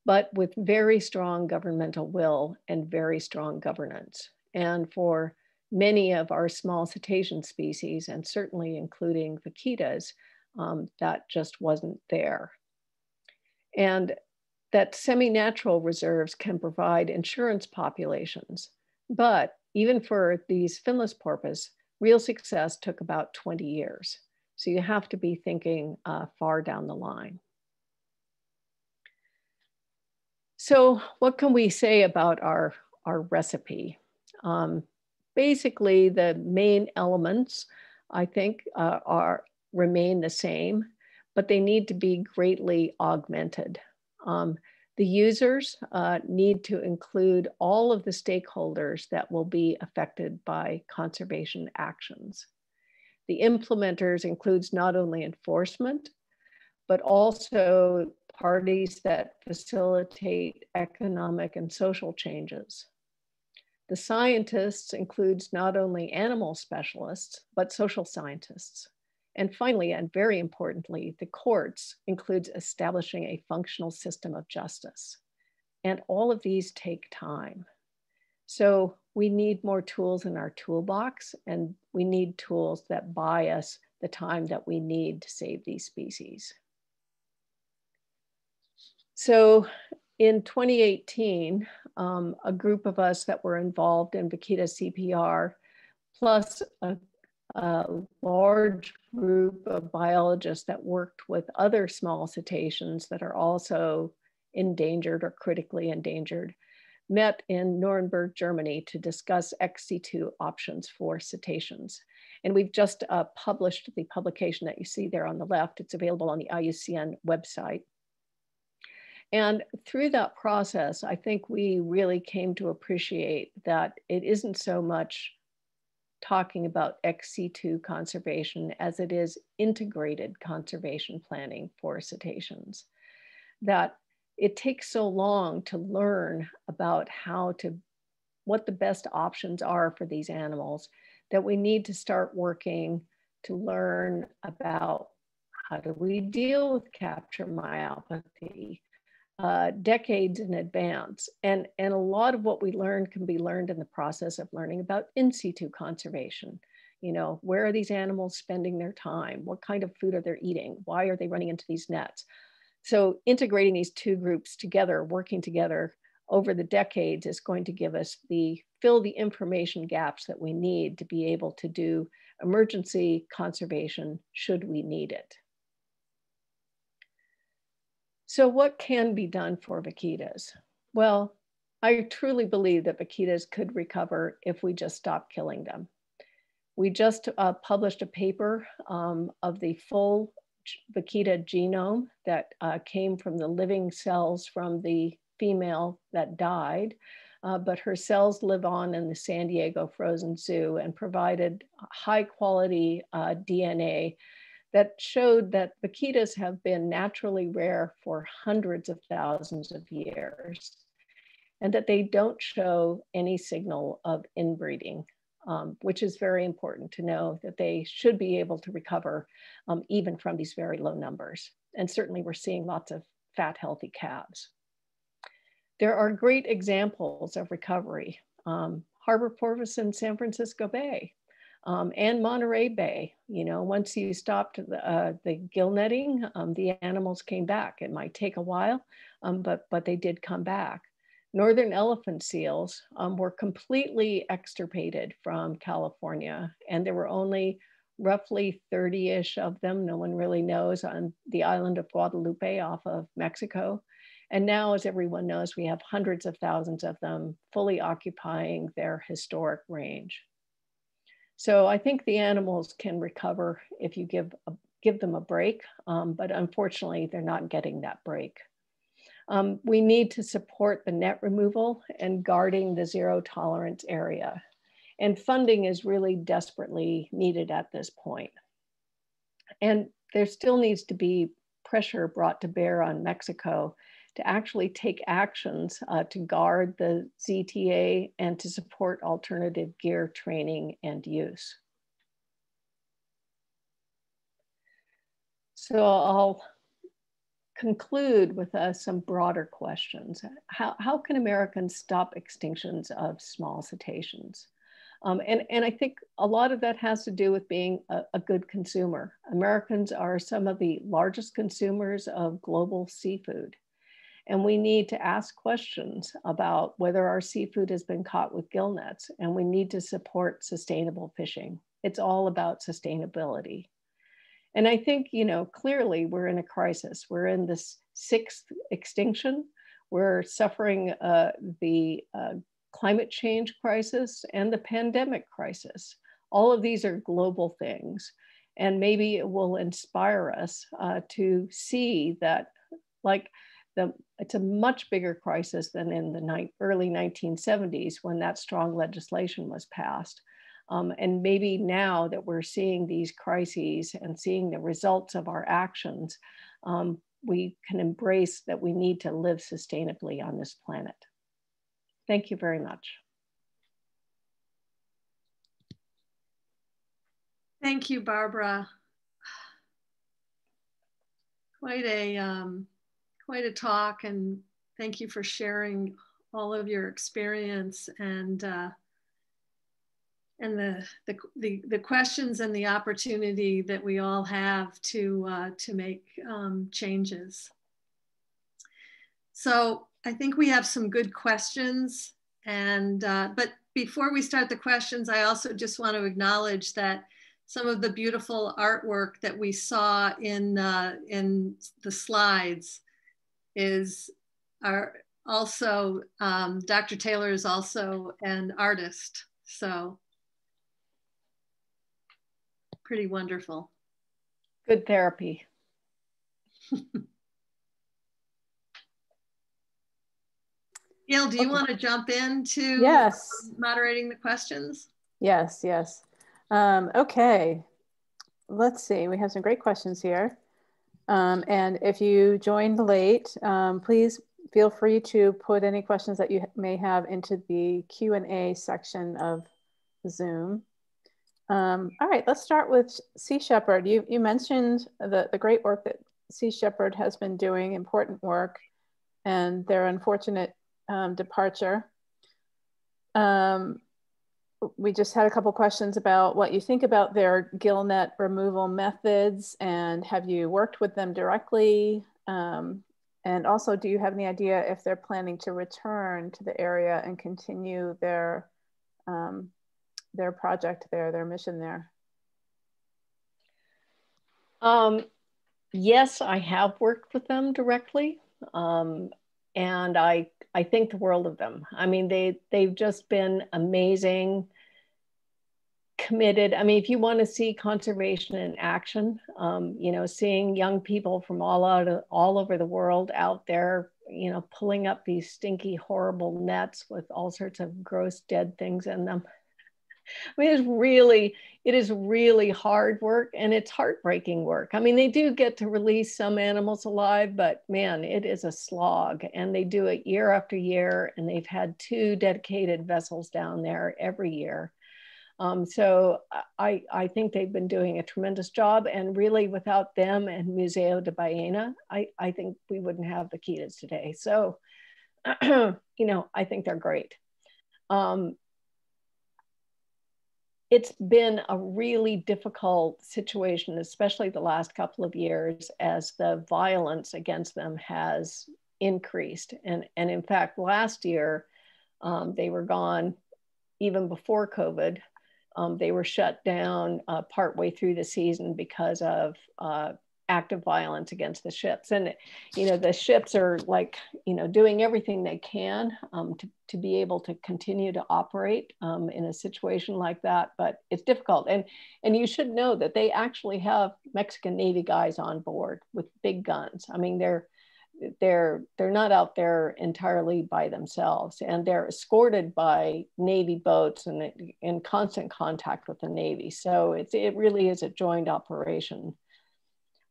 [SPEAKER 2] but with very strong governmental will and very strong governance. And for many of our small cetacean species, and certainly including vaquitas, um, that just wasn't there. And that semi-natural reserves can provide insurance populations. But even for these finless porpoise, real success took about 20 years. So you have to be thinking uh, far down the line. So what can we say about our, our recipe? Um, basically, the main elements, I think, uh, are remain the same, but they need to be greatly augmented. Um, the users uh, need to include all of the stakeholders that will be affected by conservation actions. The implementers includes not only enforcement, but also parties that facilitate economic and social changes. The scientists includes not only animal specialists, but social scientists. And finally, and very importantly, the courts includes establishing a functional system of justice. And all of these take time. So we need more tools in our toolbox and we need tools that buy us the time that we need to save these species. So in 2018, um, a group of us that were involved in Vaquita CPR, plus a, a, large group of biologists that worked with other small cetaceans that are also endangered or critically endangered, met in Nuremberg, Germany to discuss ex situ options for cetaceans. And we've just uh, published the publication that you see there on the left. It's available on the IUCN website. And through that process, I think we really came to appreciate that it isn't so much talking about ex situ conservation as it is integrated conservation planning for cetaceans. That it takes so long to learn about how to, what the best options are for these animals, that we need to start working to learn about how do we deal with capture myopathy? Uh, decades in advance. And, and a lot of what we learn can be learned in the process of learning about in situ conservation. You know, where are these animals spending their time? What kind of food are they eating? Why are they running into these nets? So integrating these two groups together, working together, over the decades is going to give us the fill the information gaps that we need to be able to do emergency conservation should we need it. So what can be done for vaquitas? Well, I truly believe that vaquitas could recover if we just stop killing them. We just uh, published a paper um, of the full vaquita genome that uh, came from the living cells from the female that died, uh, but her cells live on in the San Diego Frozen Zoo and provided high quality uh, DNA that showed that vaquitas have been naturally rare for hundreds of thousands of years and that they don't show any signal of inbreeding, um, which is very important to know that they should be able to recover um, even from these very low numbers. And certainly we're seeing lots of fat, healthy calves. There are great examples of recovery. Um, Harbor Porpoise in San Francisco Bay um, and Monterey Bay. You know, once you stopped the, uh, the gill netting, um, the animals came back. It might take a while, um, but, but they did come back. Northern elephant seals um, were completely extirpated from California, and there were only roughly 30-ish of them, no one really knows, on the island of Guadalupe off of Mexico. And now, as everyone knows, we have hundreds of thousands of them fully occupying their historic range. So I think the animals can recover if you give, a, give them a break, um, but unfortunately, they're not getting that break. Um, we need to support the net removal and guarding the zero tolerance area. And funding is really desperately needed at this point. And there still needs to be pressure brought to bear on Mexico to actually take actions uh, to guard the ZTA and to support alternative gear training and use. So I'll conclude with uh, some broader questions. How, how can Americans stop extinctions of small cetaceans? Um, and, and I think a lot of that has to do with being a, a, good consumer. Americans are some of the largest consumers of global seafood. And we need to ask questions about whether our seafood has been caught with gill nets, and we need to support sustainable fishing. It's all about sustainability. And I think, you know, clearly we're in a crisis. We're in this sixth extinction. We're suffering uh, the uh, climate change crisis and the pandemic crisis. All of these are global things. And maybe it will inspire us uh, to see that, like, the, it's a much bigger crisis than in the ni early 1970s when that strong legislation was passed. Um, and maybe now that we're seeing these crises and seeing the results of our actions, um, we can embrace that we need to live sustainably on this planet. Thank you very much.
[SPEAKER 1] Thank you, Barbara. Quite a um, quite a talk and thank you for sharing all of your experience and uh, and the, the, the, the, questions and the opportunity that we all have to, uh, to make um, changes. So I think we have some good questions. And, uh, but before we start the questions, I also just want to acknowledge that some of the beautiful artwork that we saw in, uh, in the slides is are also, um, Dr. Taylor is also an artist. So pretty wonderful.
[SPEAKER 2] Good therapy.
[SPEAKER 1] Gail, do you okay. want to jump into
[SPEAKER 3] yes.
[SPEAKER 1] moderating the questions?
[SPEAKER 3] Yes, yes. Um, okay, let's see. We have some great questions here. Um, and if you joined late, um, please feel free to put any questions that you may have into the Q&A section of Zoom. Um, all right, let's start with Sea Shepherd. You, you mentioned the, the great work that Sea Shepherd has been doing, important work, and their unfortunate um, departure. Um, we just had a couple questions about what you think about their gill net removal methods and have you worked with them directly? Um, and also, do you have any idea if they're planning to return to the area and continue their um, their project there, their mission there?
[SPEAKER 2] Um, yes, I have worked with them directly, um, and I I think the world of them. I mean, they they've just been amazing, committed. I mean, if you want to see conservation in action, um, you know, seeing young people from all out of, all over the world out there, you know, pulling up these stinky, horrible nets with all sorts of gross dead things in them. I mean, it's really, it is really hard work and it's heartbreaking work. I mean, they do get to release some animals alive, but man, it is a slog. And they do it year after year. And they've had two dedicated vessels down there every year. Um, so I, I think they've been doing a tremendous job. And really, without them and Museo de Ballena, I, I think we wouldn't have the vaquitas today. So, you know, I think they're great. Um, it's been a really difficult situation, especially the last couple of years, as the violence against them has increased. And, and in fact, last year, um, they were gone even before COVID. Um, they were shut down uh, partway through the season because of uh, active violence against the ships. And, you know, the ships are like, you know, doing everything they can um, to, to be able to continue to operate um, in a situation like that, but it's difficult. And, and you should know that they actually have Mexican Navy guys on board with big guns. I mean, they're, they're they're not out there entirely by themselves and they're escorted by navy boats and in constant contact with the navy so it's it really is a joint operation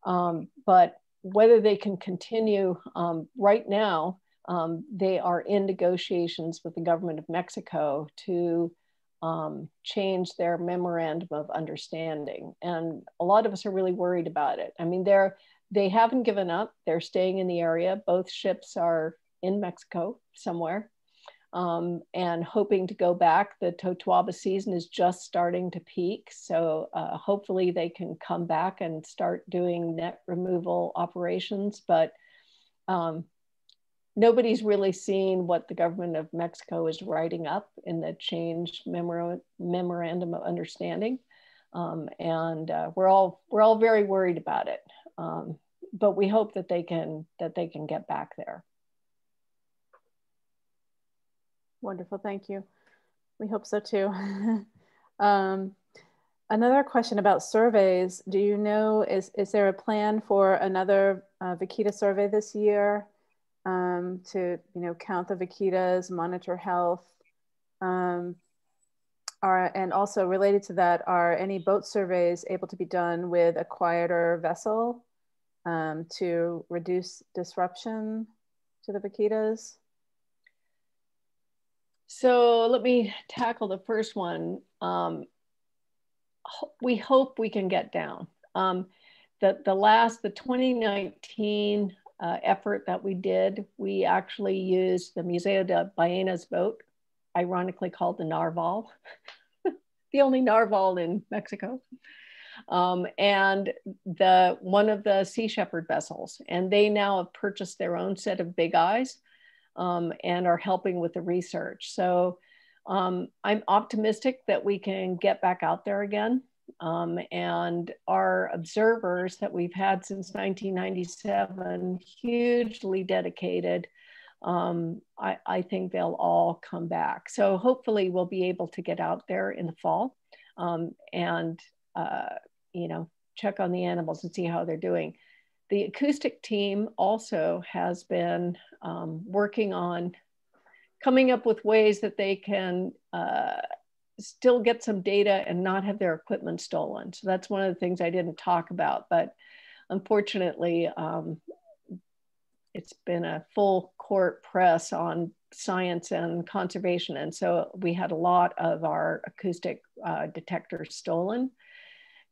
[SPEAKER 2] um, but whether they can continue um, right now, um, they are in negotiations with the government of Mexico to um, change their memorandum of understanding. And a lot of us are really worried about it. I mean, they're, they haven't given up. They're staying in the area. Both ships are in Mexico somewhere um, and hoping to go back. The Totoaba season is just starting to peak, so uh, hopefully they can come back and start doing net removal operations. But um, nobody's really seen what the government of Mexico is writing up in the changed memorandum of understanding, um, and uh, we're all we're all very worried about it. Um, but we hope that they can that they can get back there.
[SPEAKER 3] Wonderful, thank you. We hope so too. um, another question about surveys. Do you know, is, is there a plan for another uh, vaquita survey this year um, to, you know, count the vaquitas, monitor health? Um, are, and also related to that, are any boat surveys able to be done with a quieter vessel um, to reduce disruption to the vaquitas?
[SPEAKER 2] So let me tackle the first one. Um, we hope we can get down. Um, the, the last, the 2019 uh, effort that we did, we actually used the Museo de Ballena's boat, ironically called the Narval, the only Narval in Mexico. Um, and the one of the Sea Shepherd vessels. And they now have purchased their own set of big eyes um, and are helping with the research. So um, I'm optimistic that we can get back out there again. Um, and our observers that we've had since 1997, hugely dedicated. Um, I, I, think they'll all come back. So hopefully we'll be able to get out there in the fall um, and, uh, you know, check on the animals and see how they're doing. The acoustic team also has been um, working on coming up with ways that they can uh, still get some data and not have their equipment stolen. So that's one of the things I didn't talk about, but unfortunately, um, it's been a full court press on science and conservation. And so we had a lot of our acoustic uh, detectors stolen.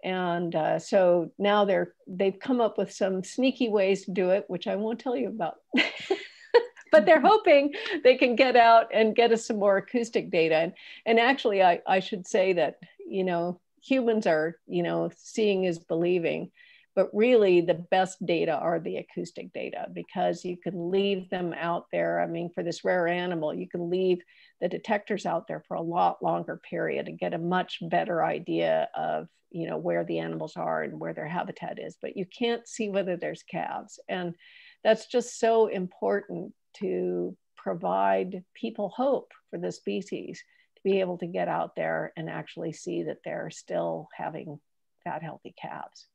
[SPEAKER 2] And uh, so now they're they've come up with some sneaky ways to do it, which I won't tell you about. but they're hoping they can get out and get us some more acoustic data. And, and actually, I, I should say that, you know, humans are, you know, seeing is believing. but really the best data are the acoustic data because you can leave them out there. I mean, for this rare animal, you can leave the detectors out there for a lot longer period and get a much better idea of you know where the animals are and where their habitat is but you can't see whether there's calves. And that's just so important to provide people hope for the species to be able to get out there and actually see that they're still having fat healthy calves.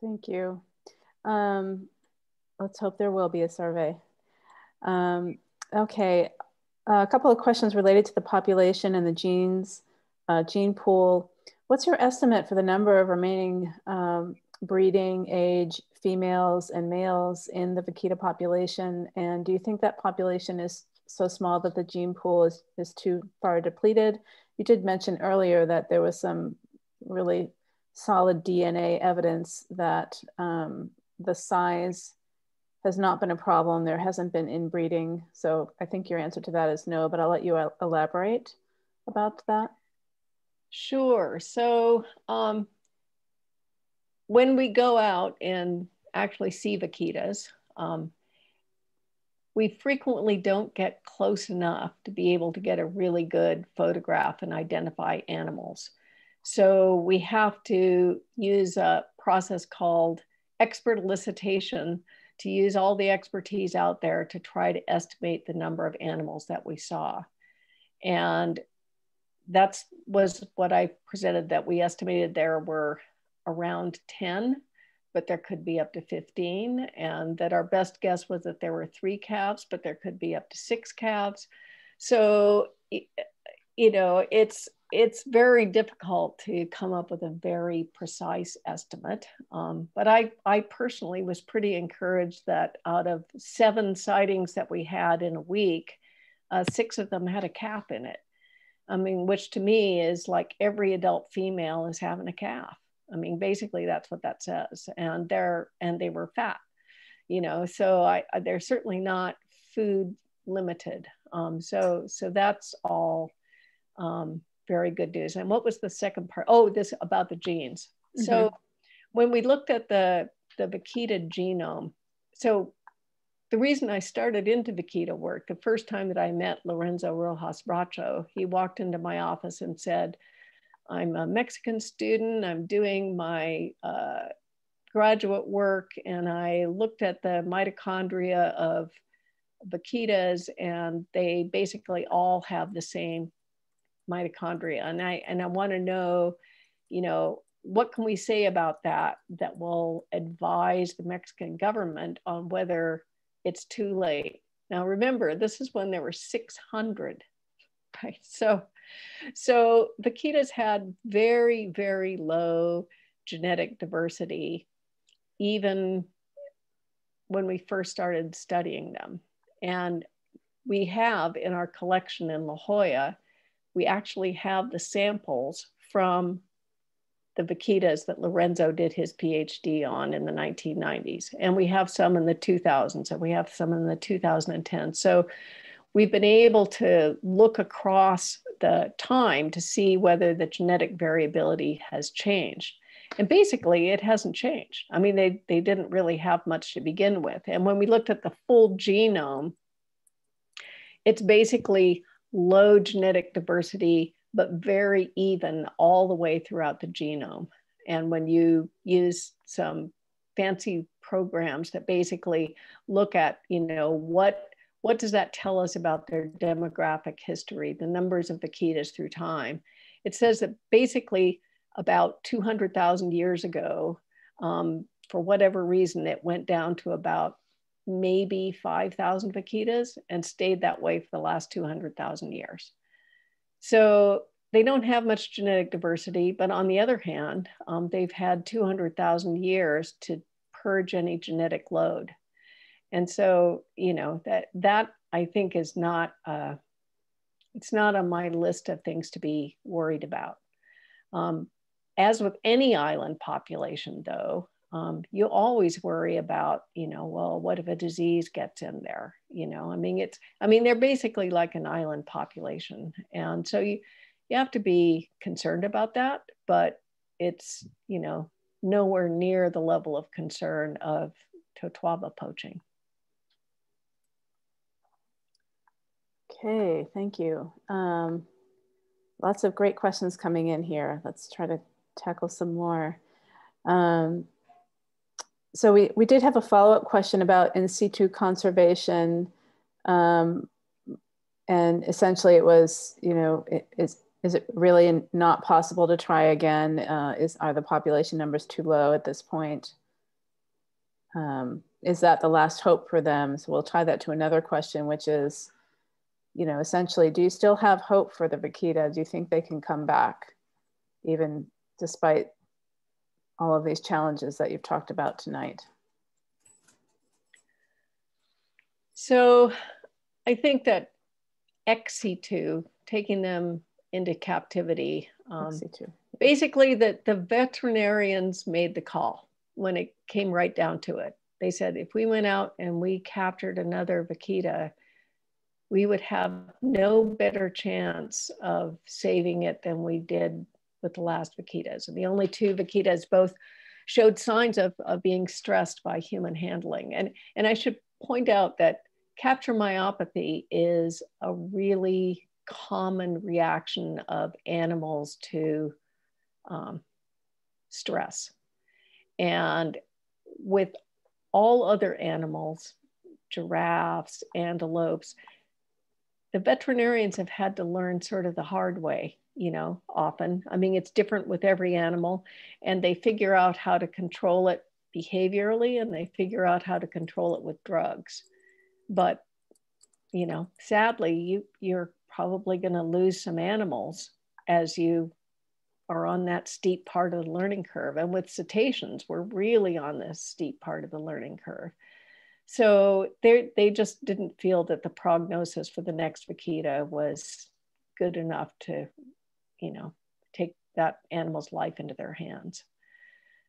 [SPEAKER 3] Thank you. Um, let's hope there will be a survey um, okay, a couple of questions related to the population and the genes, uh, gene pool. What's your estimate for the number of remaining um, breeding age females and males in the vaquita population? And do you think that population is so small that the gene pool is, is too far depleted? You did mention earlier that there was some really solid DNA evidence that um, the size has not been a problem. There hasn't been inbreeding. So I think your answer to that is no, but I'll let you elaborate about that.
[SPEAKER 2] Sure. So um, when we go out and actually see vaquitas, um, we frequently don't get close enough to be able to get a really good photograph and identify animals. So we have to use a process called expert elicitation to use all the expertise out there to try to estimate the number of animals that we saw. And that's was what I presented that we estimated there were around 10, but there could be up to 15. And that our best guess was that there were three calves, but there could be up to six calves. So, you know, it's it's very difficult to come up with a very precise estimate. Um, but I, I personally was pretty encouraged that out of seven sightings that we had in a week, uh, six of them had a calf in it. I mean, which to me is like every adult female is having a calf. I mean, basically that's what that says. And they're and they were fat, you know. So I, they're certainly not food limited. Um, so so that's all um, very good news. And what was the second part? Oh, this about the genes. Mm-hmm. So when we looked at the the vaquita genome, so the reason I started into vaquita work, the first time that I met Lorenzo Rojas Bracho, he walked into my office and said, I'm a Mexican student, I'm doing my uh, graduate work, and I looked at the mitochondria of vaquitas, and they basically all have the same mitochondria. And I and I want to know, you know, what can we say about that that will advise the Mexican government on whether it's too late. Now remember, this is when there were 600, right? So, so vaquitas had very, very low genetic diversity, even when we first started studying them. And we have in our collection in La Jolla we actually have the samples from the vaquitas that Lorenzo did his PhD on in the 1990s. And we have some in the 2000s and we have some in the 2010. So we've been able to look across the time to see whether the genetic variability has changed. And basically, it hasn't changed. I mean, they, they didn't really have much to begin with. And when we looked at the full genome, it's basically low genetic diversity, but very even all the way throughout the genome. And when you use some fancy programs that basically look at, you know, what what does that tell us about their demographic history, the numbers of vaquitas through time? It says that basically about 200,000 years ago, um, for whatever reason, it went down to about maybe 5,000 vaquitas and stayed that way for the last 200,000 years. So they don't have much genetic diversity, but on the other hand, um, they've had 200,000 years to purge any genetic load. And so, you know, that, that I think is not, uh, it's not on my list of things to be worried about. Um, as with any island population, though, um, you always worry about, you know, well, what if a disease gets in there? You know, I mean, it's, I mean, they're basically like an island population. And so you, you have to be concerned about that. But it's, you know, nowhere near the level of concern of Totoaba poaching.
[SPEAKER 3] Okay, thank you. Um, lots of great questions coming in here. Let's try to tackle some more. Um, so we, we did have a follow-up question about in situ conservation. Um, and essentially it was, you know, is, is it really not possible to try again? Uh, is, are the population numbers too low at this point? Um, is that the last hope for them? So we'll tie that to another question, which is, you know, essentially, do you still have hope for the vaquita? Do you think they can come back, even despite all of these challenges that you've talked about tonight?
[SPEAKER 2] So I think that ex situ, taking them into captivity, um, basically that the veterinarians made the call when it came right down to it. They said, if we went out and we captured another vaquita, we would have no better chance of saving it than we did with the last vaquitas. And the only two vaquitas both showed signs of, of being stressed by human handling. And, and I should point out that capture myopathy is a really common reaction of animals to um, stress. And with all other animals, giraffes, antelopes, the veterinarians have had to learn sort of the hard way you know, often. I mean, it's different with every animal, and they figure out how to control it behaviorally and they figure out how to control it with drugs. But, you know, sadly, you, you're probably going to lose some animals as you are on that steep part of the learning curve. And with cetaceans, we're really on this steep part of the learning curve. So they they just didn't feel that the prognosis for the next vaquita was good enough to you know, take that animal's life into their hands.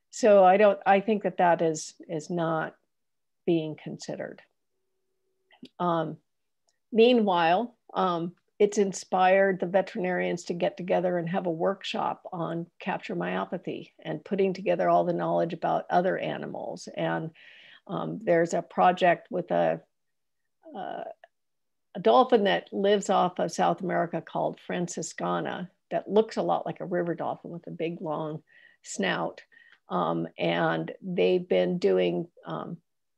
[SPEAKER 2] So I don't, I think that that is, is not being considered. Um, meanwhile, um, it's inspired the veterinarians to get together and have a workshop on capture myopathy and putting together all the knowledge about other animals. And um, there's a project with a, uh, a dolphin that lives off of South America called Franciscana that looks a lot like a river dolphin with a big long snout. Um, and they've been doing um,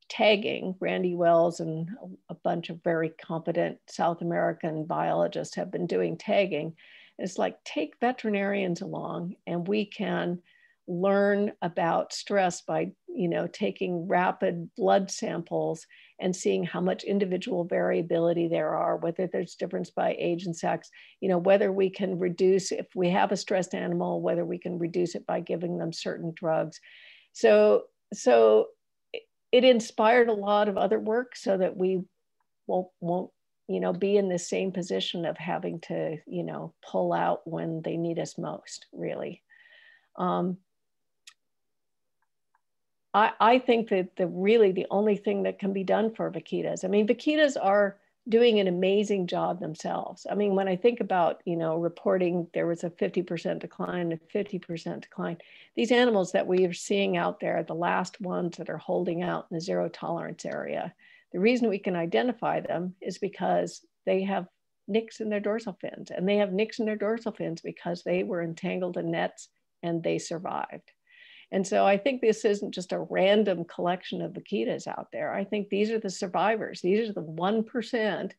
[SPEAKER 2] tagging. Randy Wells and a bunch of very competent South American biologists have been doing tagging. It's like take veterinarians along and we can learn about stress by you know taking rapid blood samples and seeing how much individual variability there are whether there's difference by age and sex you know whether we can reduce if we have a stressed animal whether we can reduce it by giving them certain drugs. So so it inspired a lot of other work so that we won't won't you know be in the same position of having to you know pull out when they need us most really. Um, I, I think that the really the only thing that can be done for vaquitas, I mean, vaquitas are doing an amazing job themselves. I mean, when I think about, you know, reporting there was a 50% decline, a 50% decline, these animals that we are seeing out there, are the last ones that are holding out in the zero tolerance area, the reason we can identify them is because they have nicks in their dorsal fins and they have nicks in their dorsal fins because they were entangled in nets and they survived. And so I think this isn't just a random collection of vaquitas out there. I think these are the survivors. These are the 1%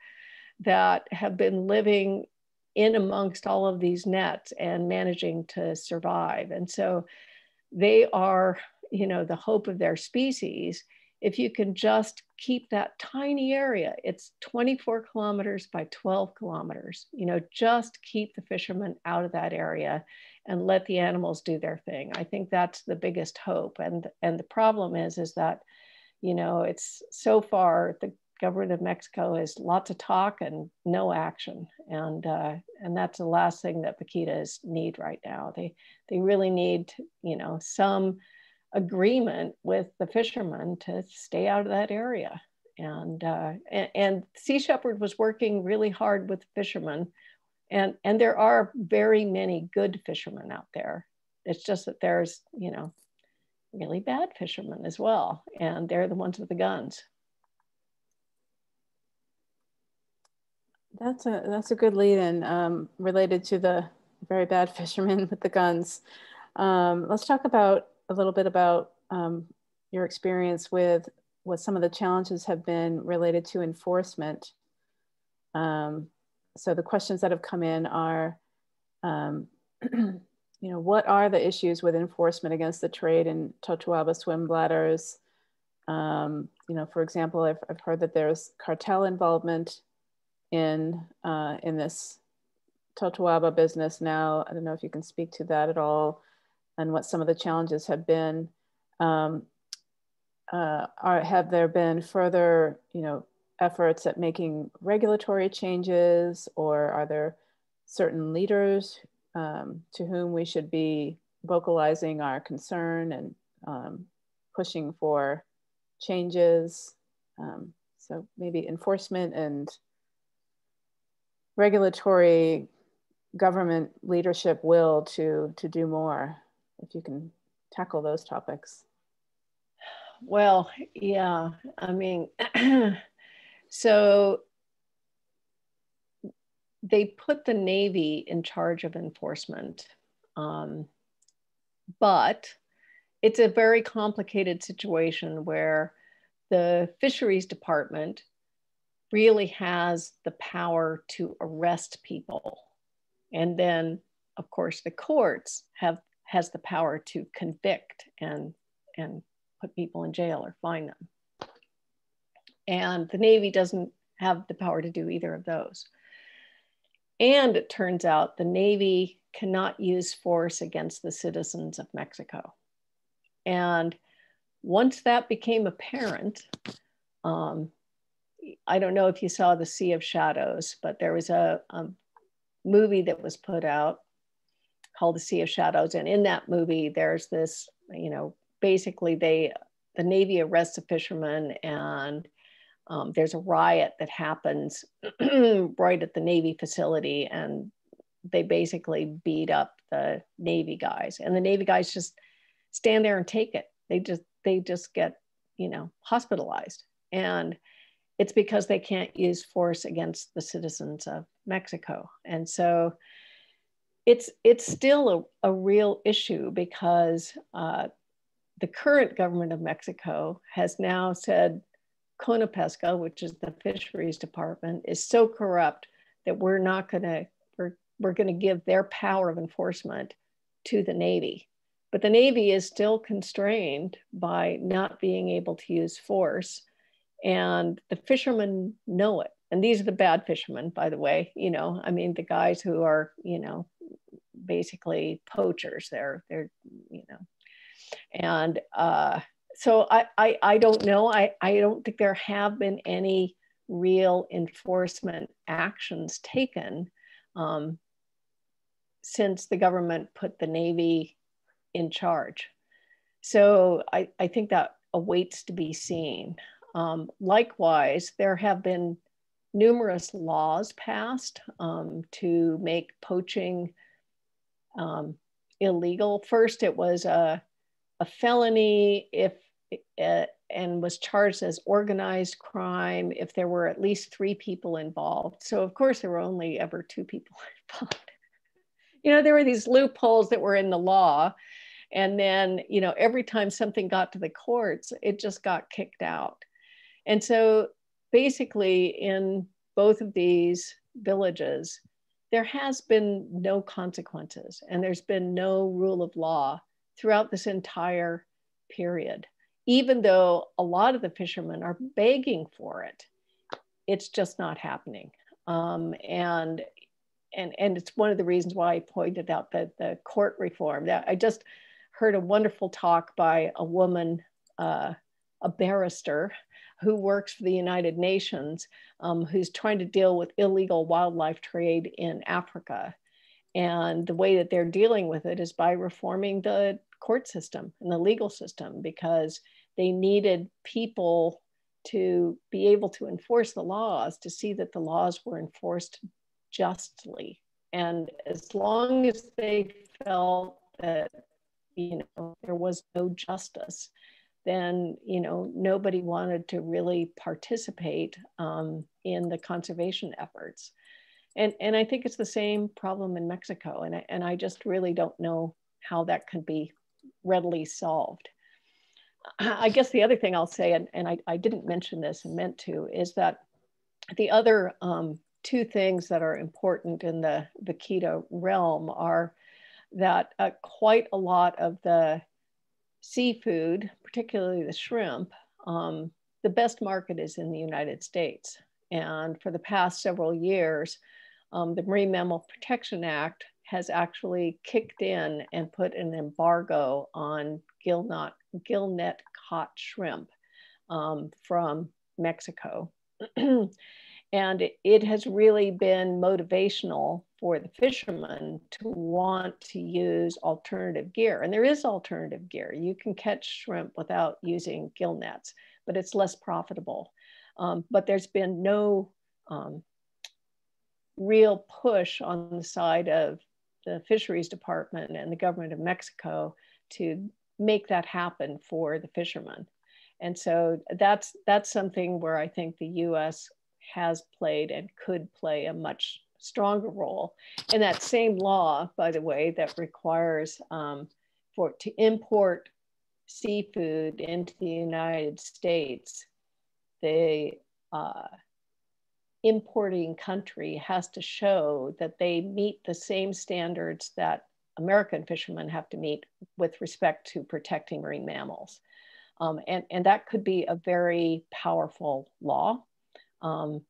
[SPEAKER 2] that have been living in amongst all of these nets and managing to survive. And so they are, you know, the hope of their species. If you can just keep that tiny area, it's 24 kilometers by 12 kilometers, you know, just keep the fishermen out of that area and let the animals do their thing. I think that's the biggest hope. And and the problem is is that, you know, it's so far the government of Mexico is lots of talk and no action, and uh, and that's the last thing that vaquitas need right now. They they really need you know some agreement with the fishermen to stay out of that area. And, uh, and, and Sea Shepherd was working really hard with fishermen and, and there are very many good fishermen out there. It's just that there's, you know, really bad fishermen as well, and they're the ones with the guns.
[SPEAKER 3] That's a that's a good lead in um, related to the very bad fishermen with the guns. Um, let's talk about a little bit about um, your experience with what some of the challenges have been related to enforcement. Um, so the questions that have come in are, um, you know, what are the issues with enforcement against the trade in Totoaba swim bladders? Um, you know, for example, I've, I've heard that there's cartel involvement in, uh, in this Totoaba business now. I don't know if you can speak to that at all and what some of the challenges have been. Um, uh, are, have there been further, you know, efforts at making regulatory changes or are there certain leaders um, to whom we should be vocalizing our concern and um, pushing for changes? Um, so maybe enforcement and regulatory government leadership will to, to do more, if you can tackle those topics.
[SPEAKER 2] Well, yeah, I mean, so they put the Navy in charge of enforcement, um, but it's a very complicated situation where the fisheries department really has the power to arrest people. And then, of course, the courts have has the power to convict and and put people in jail or fine them. And the Navy doesn't have the power to do either of those. And it turns out the Navy cannot use force against the citizens of Mexico. And once that became apparent, um, I don't know if you saw The Sea of Shadows, but there was a, a movie that was put out called The Sea of Shadows. And in that movie, there's this, you know, basically they the Navy arrests a fisherman and um, there's a riot that happens right at the Navy facility and they basically beat up the Navy guys and the Navy guys just stand there and take it. They just they just get you know hospitalized and it's because they can't use force against the citizens of Mexico and so it's it's still a, a real issue because uh, the current government of Mexico has now said CONAPESCA, which is the fisheries department, is so corrupt that we're not going to we're, we're going to give their power of enforcement to the Navy. But the Navy is still constrained by not being able to use force. And the fishermen know it. And these are the bad fishermen, by the way. You know, I mean, the guys who are, you know, basically poachers. They're, they're, you know, and uh, so I, I, I don't know. I, I don't think there have been any real enforcement actions taken um, since the government put the Navy in charge. So I, I think that awaits to be seen. Um, likewise, there have been numerous laws passed um, to make poaching um, illegal. First, it was a a felony if uh, and was charged as organized crime if there were at least three people involved. So of course there were only ever two people involved. you know, there were these loopholes that were in the law. And then, you know, every time something got to the courts, it just got kicked out. And so basically in both of these villages, there has been no consequences and there's been no rule of law throughout this entire period, even though a lot of the fishermen are begging for it. It's just not happening. Um, and and and it's one of the reasons why I pointed out that the court reform. That I just heard a wonderful talk by a woman, uh, a barrister, who works for the United Nations, um, who's trying to deal with illegal wildlife trade in Africa. And the way that they're dealing with it is by reforming the court system and the legal system because they needed people to be able to enforce the laws to see that the laws were enforced justly. And as long as they felt that you know, there was no justice, then, you know, nobody wanted to really participate um, in the conservation efforts. And, and I think it's the same problem in Mexico. And I, and I just really don't know how that can be readily solved. I guess the other thing I'll say, and, and I, I didn't mention this and meant to, is that the other um, two things that are important in the vaquita realm are that uh, quite a lot of the seafood, particularly the shrimp, um, the best market is in the United States. And for the past several years, um, the Marine Mammal Protection Act has actually kicked in and put an embargo on gillnet, gillnet caught shrimp um, from Mexico. and it, it, has really been motivational for the fishermen to want to use alternative gear. And there is alternative gear. You can catch shrimp without using gill nets, but it's less profitable. Um, but there's been no um, real push on the side of the fisheries department and the government of Mexico to make that happen for the fishermen. And so that's that's something where I think the US has played and could play a much stronger role. And that same law, by the way, that requires um, for to import seafood into the United States, the uh, importing country has to show that they meet the same standards that American fishermen have to meet with respect to protecting marine mammals. Um, and, and that could be a very powerful law. Um,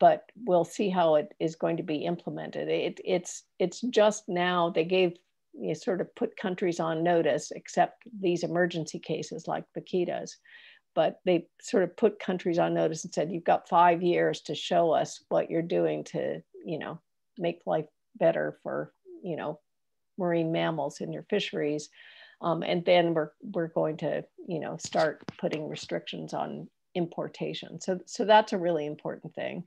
[SPEAKER 2] but we'll see how it is going to be implemented. It, it's, it's just now, they gave, you know, sort of put countries on notice, except these emergency cases like the vaquitas. But they sort of put countries on notice and said, you've got five years to show us what you're doing to, you know, make life better for, you know, marine mammals in your fisheries. Um, and then we're, we're going to, you know, start putting restrictions on importation. So, so that's a really important thing.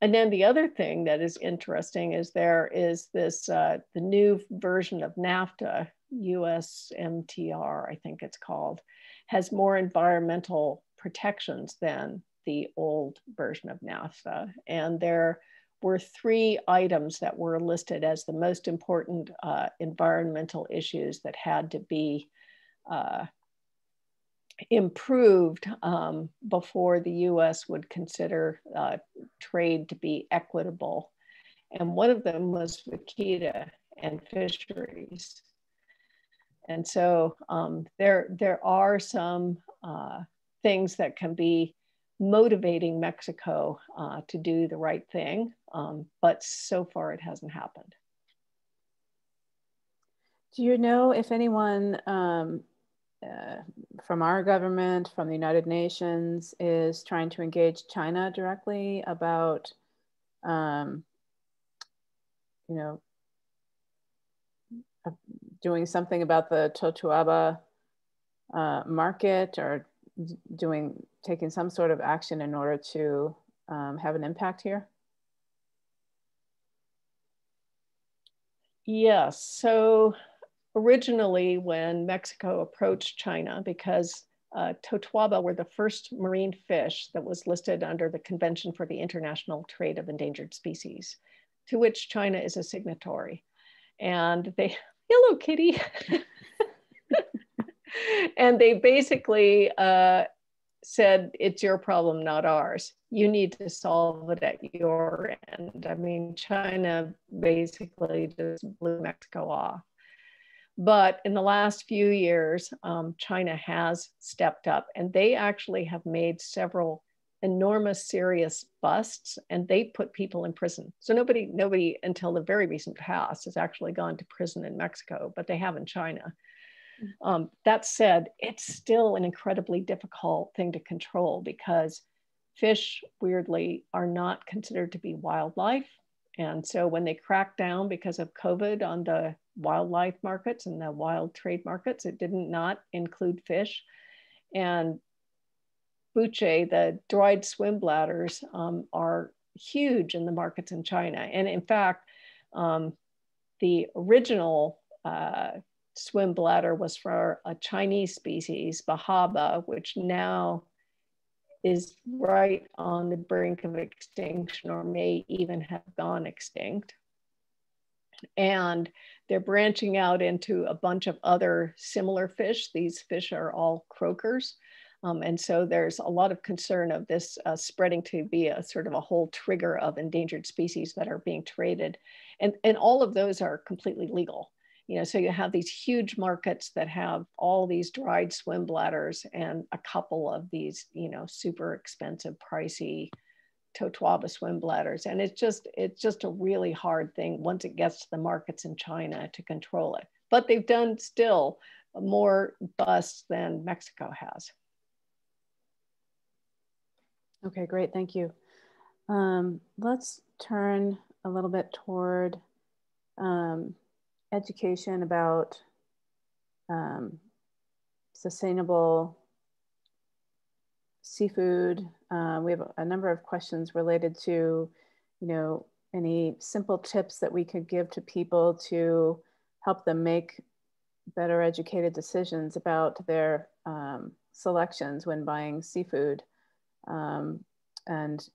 [SPEAKER 2] And then the other thing that is interesting is there is this, uh, the new version of NAFTA, USMTR, I think it's called, has more environmental protections than the old version of NAFTA. And there were three items that were listed as the most important uh, environmental issues that had to be uh, improved um, before the US would consider uh, trade to be equitable. And one of them was vaquita and fisheries. And so um, there, there are some uh, things that can be motivating Mexico uh, to do the right thing, um, but so far it hasn't happened.
[SPEAKER 3] Do you know if anyone um, uh, from our government, from the United Nations, is trying to engage China directly about, um, you know, uh, doing something about the Totoaba uh, market or doing taking some sort of action in order to um, have an impact here?
[SPEAKER 2] Yes. So originally, when Mexico approached China, because uh, Totoaba were the first marine fish that was listed under the Convention for the International Trade of Endangered Species, to which China is a signatory. And they, hello, kitty. and they basically uh, said, it's your problem, not ours. You need to solve it at your end. I mean, China basically just blew Mexico off. But in the last few years, um, China has stepped up and they actually have made several enormous serious busts and they put people in prison. So nobody, nobody until the very recent past has actually gone to prison in Mexico, but they have in China. Um, that said, it's still an incredibly difficult thing to control because fish, weirdly, are not considered to be wildlife. And so when they cracked down because of COVID on the wildlife markets and the wild trade markets, it did not not include fish. And buche, the dried swim bladders, um, are huge in the markets in China. And in fact, um, the original uh, swim bladder was for a Chinese species, Bahaba, which now is right on the brink of extinction or may even have gone extinct. And they're branching out into a bunch of other similar fish. These fish are all croakers. Um, and so there's a lot of concern of this uh, spreading to be a sort of a whole trigger of endangered species that are being traded. And, and all of those are completely legal. You know, so you have these huge markets that have all these dried swim bladders and a couple of these, you know, super expensive, pricey Totoaba swim bladders. And it's just, it's just a really hard thing once it gets to the markets in China to control it. But they've done still more busts than Mexico has.
[SPEAKER 3] Okay, great, thank you. Um, let's turn a little bit toward um, education about um, sustainable seafood. Uh, we have a number of questions related to, you know, any simple tips that we could give to people to help them make better educated decisions about their um, selections when buying seafood. Um, and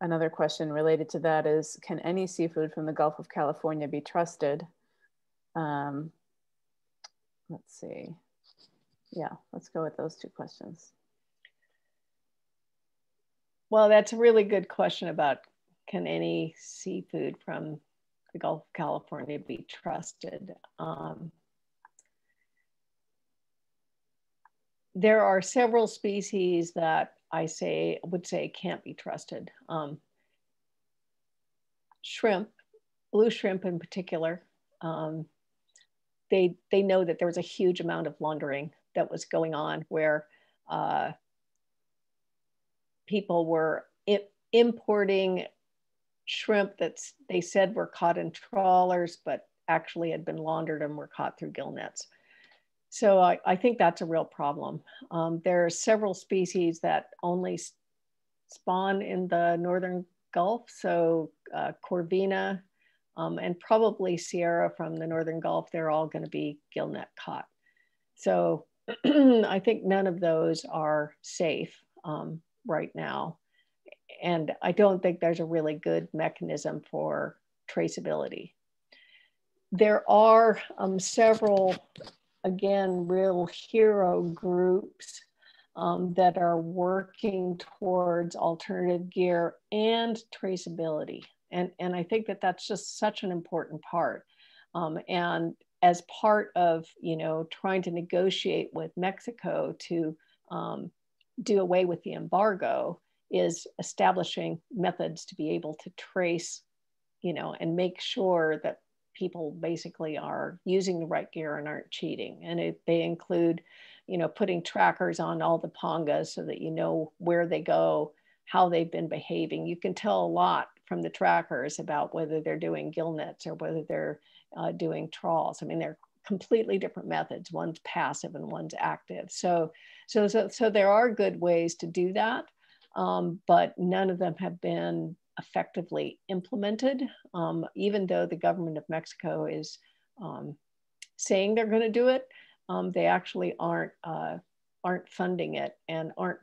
[SPEAKER 3] another question related to that is, can any seafood from the Gulf of California be trusted? Um, let's see. Yeah, let's go with those two questions.
[SPEAKER 2] Well, that's a really good question about can any seafood from the Gulf of California be trusted? Um, there are several species that I say would say can't be trusted. Um, shrimp, blue shrimp in particular, um, they they know that there was a huge amount of laundering that was going on where uh, people were importing shrimp that they said were caught in trawlers, but actually had been laundered and were caught through gill nets. So I, I think that's a real problem. Um, there are several species that only spawn in the northern Gulf. So uh, Corvina um, and probably Sierra from the northern Gulf, they're all going to be gill net caught. So I think none of those are safe um, right now. And I don't think there's a really good mechanism for traceability. There are um, several again, real hero groups um, that are working towards alternative gear and traceability. And, and I think that that's just such an important part. Um, and as part of, you know, trying to negotiate with Mexico to um, do away with the embargo is establishing methods to be able to trace, you know, and make sure that people basically are using the right gear and aren't cheating. And it, they include, you know, putting trackers on all the pangas so that you know where they go, how they've been behaving. You can tell a lot from the trackers about whether they're doing gill nets or whether they're uh, doing trawls. I mean, they're completely different methods. One's passive and one's active. So, so, so, so there are good ways to do that, um, but none of them have been effectively implemented, um, even though the government of Mexico is um, saying they're going to do it, um, they actually aren't uh, aren't funding it and aren't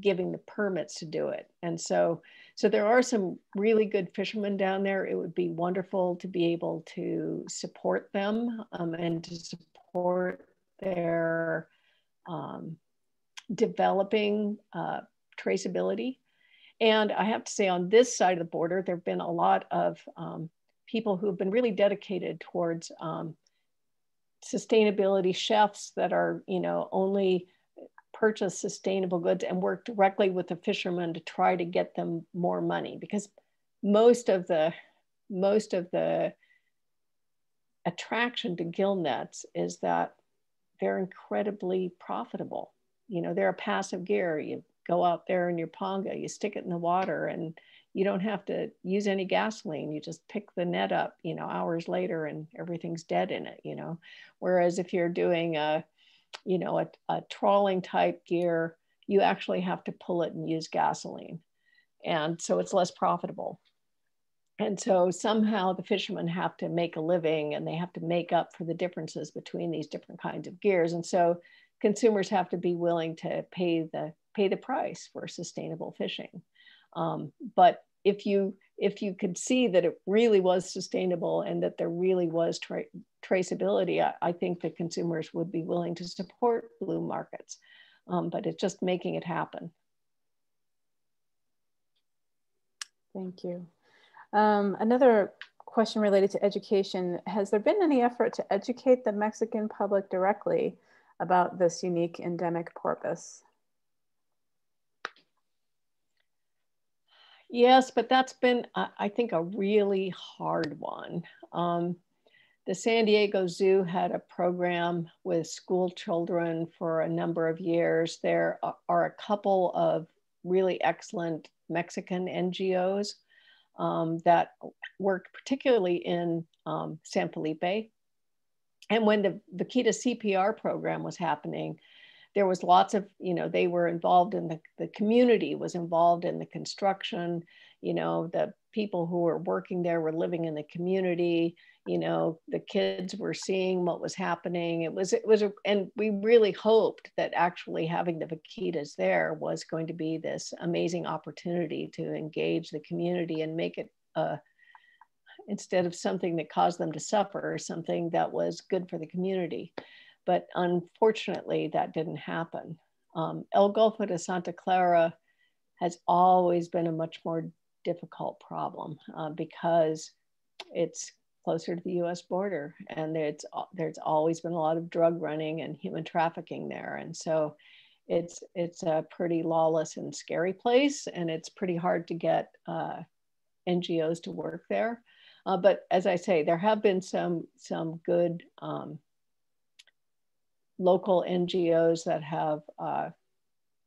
[SPEAKER 2] giving the permits to do it. And so, so there are some really good fishermen down there. It would be wonderful to be able to support them um, and to support their um, developing uh, traceability and I have to say, on this side of the border, there have been a lot of um, people who have been really dedicated towards um, sustainability chefs that are, you know, only purchase sustainable goods and work directly with the fishermen to try to get them more money because most of the most of the attraction to gill nets is that they're incredibly profitable. You know, they're a passive gear. You go out there in your panga, you stick it in the water and you don't have to use any gasoline. You just pick the net up, you know, hours later and everything's dead in it, you know. Whereas if you're doing a, you know, a, a trawling type gear, you actually have to pull it and use gasoline. And so it's less profitable. and so somehow the fishermen have to make a living and they have to make up for the differences between these different kinds of gears. And so consumers have to be willing to pay the pay the price for sustainable fishing. Um, but if you if you could see that it really was sustainable and that there really was tra traceability, I, I, think that consumers would be willing to support blue markets. Um, but it's just making it happen.
[SPEAKER 3] Thank you. Um, another question related to education. Has there been any effort to educate the Mexican public directly about this unique endemic porpoise?
[SPEAKER 2] Yes, but that's been, I think, a really hard one. Um, the San Diego Zoo had a program with school children for a number of years. There are a couple of really excellent Mexican NGOs um, that worked particularly in um, San Felipe. And when the Vaquita CPR program was happening, there was lots of, you know, they were involved in the, the community was involved in the construction, you know, the people who were working there were living in the community, you know, the kids were seeing what was happening. It was, it was, a, and we really hoped that actually having the Vaquitas there was going to be this amazing opportunity to engage the community and make it uh, instead of something that caused them to suffer, something that was good for the community. But unfortunately, that didn't happen. Um, El Golfo de Santa Clara has always been a much more difficult problem uh, because it's closer to the US border and it's, there's always been a lot of drug running and human trafficking there. And so it's, it's a pretty lawless and scary place and it's pretty hard to get uh, NGOs to work there. Uh, but as I say, there have been some, some good um, local NGOs that have uh,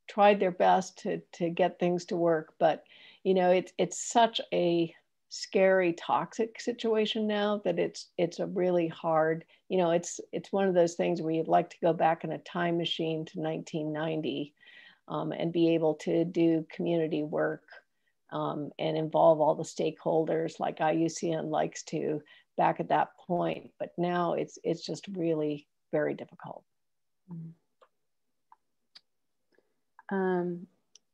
[SPEAKER 2] tried their best to, to get things to work. But, you know, it's, it's such a scary, toxic situation now that it's, it's a really hard, you know, it's, it's one of those things where you'd like to go back in a time machine to 1990 um, and be able to do community work um, and involve all the stakeholders like IUCN likes to back at that point. But now it's, it's just really very difficult.
[SPEAKER 3] Um,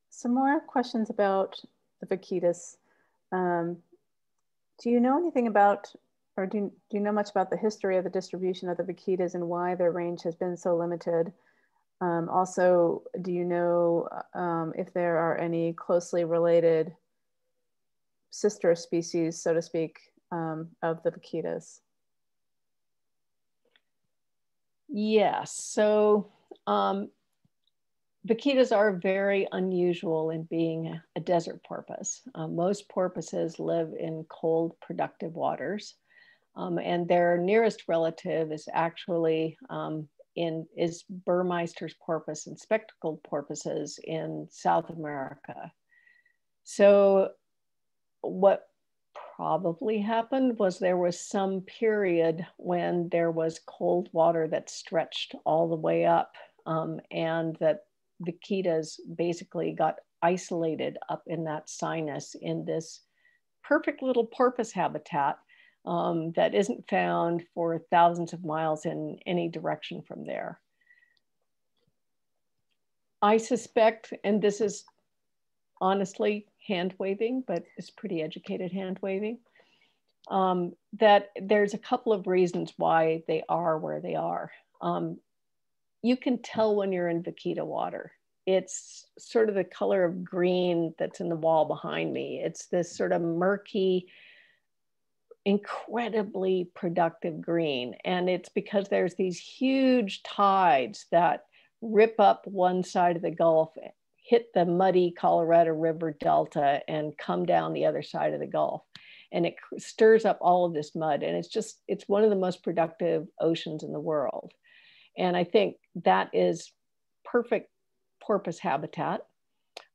[SPEAKER 3] some more questions about the vaquitas. Um, do you know anything about, or do, do you know much about the history of the distribution of the vaquitas and why their range has been so limited? Um, also, do you know um, if there are any closely related sister species, so to speak, um, of the vaquitas?
[SPEAKER 2] Yes. So um, vaquitas are very unusual in being a desert porpoise. Um, most porpoises live in cold, productive waters. Um, and their nearest relative is actually um, in is Burmeister's porpoise and spectacled porpoises in South America. So what probably happened was there was some period when there was cold water that stretched all the way up um, and that the vaquitas basically got isolated up in that sinus in this perfect little porpoise habitat um, that isn't found for thousands of miles in any direction from there. I suspect, and this is honestly hand waving, but it's pretty educated hand waving. Um, that there's a couple of reasons why they are where they are. Um, you can tell when you're in Vaquita water. It's sort of the color of green that's in the wall behind me. It's this sort of murky, incredibly productive green. And it's because there's these huge tides that rip up one side of the Gulf hit the muddy Colorado River Delta and come down the other side of the Gulf. And it stirs up all of this mud. And it's just, it's one of the most productive oceans in the world. And I think that is perfect porpoise habitat.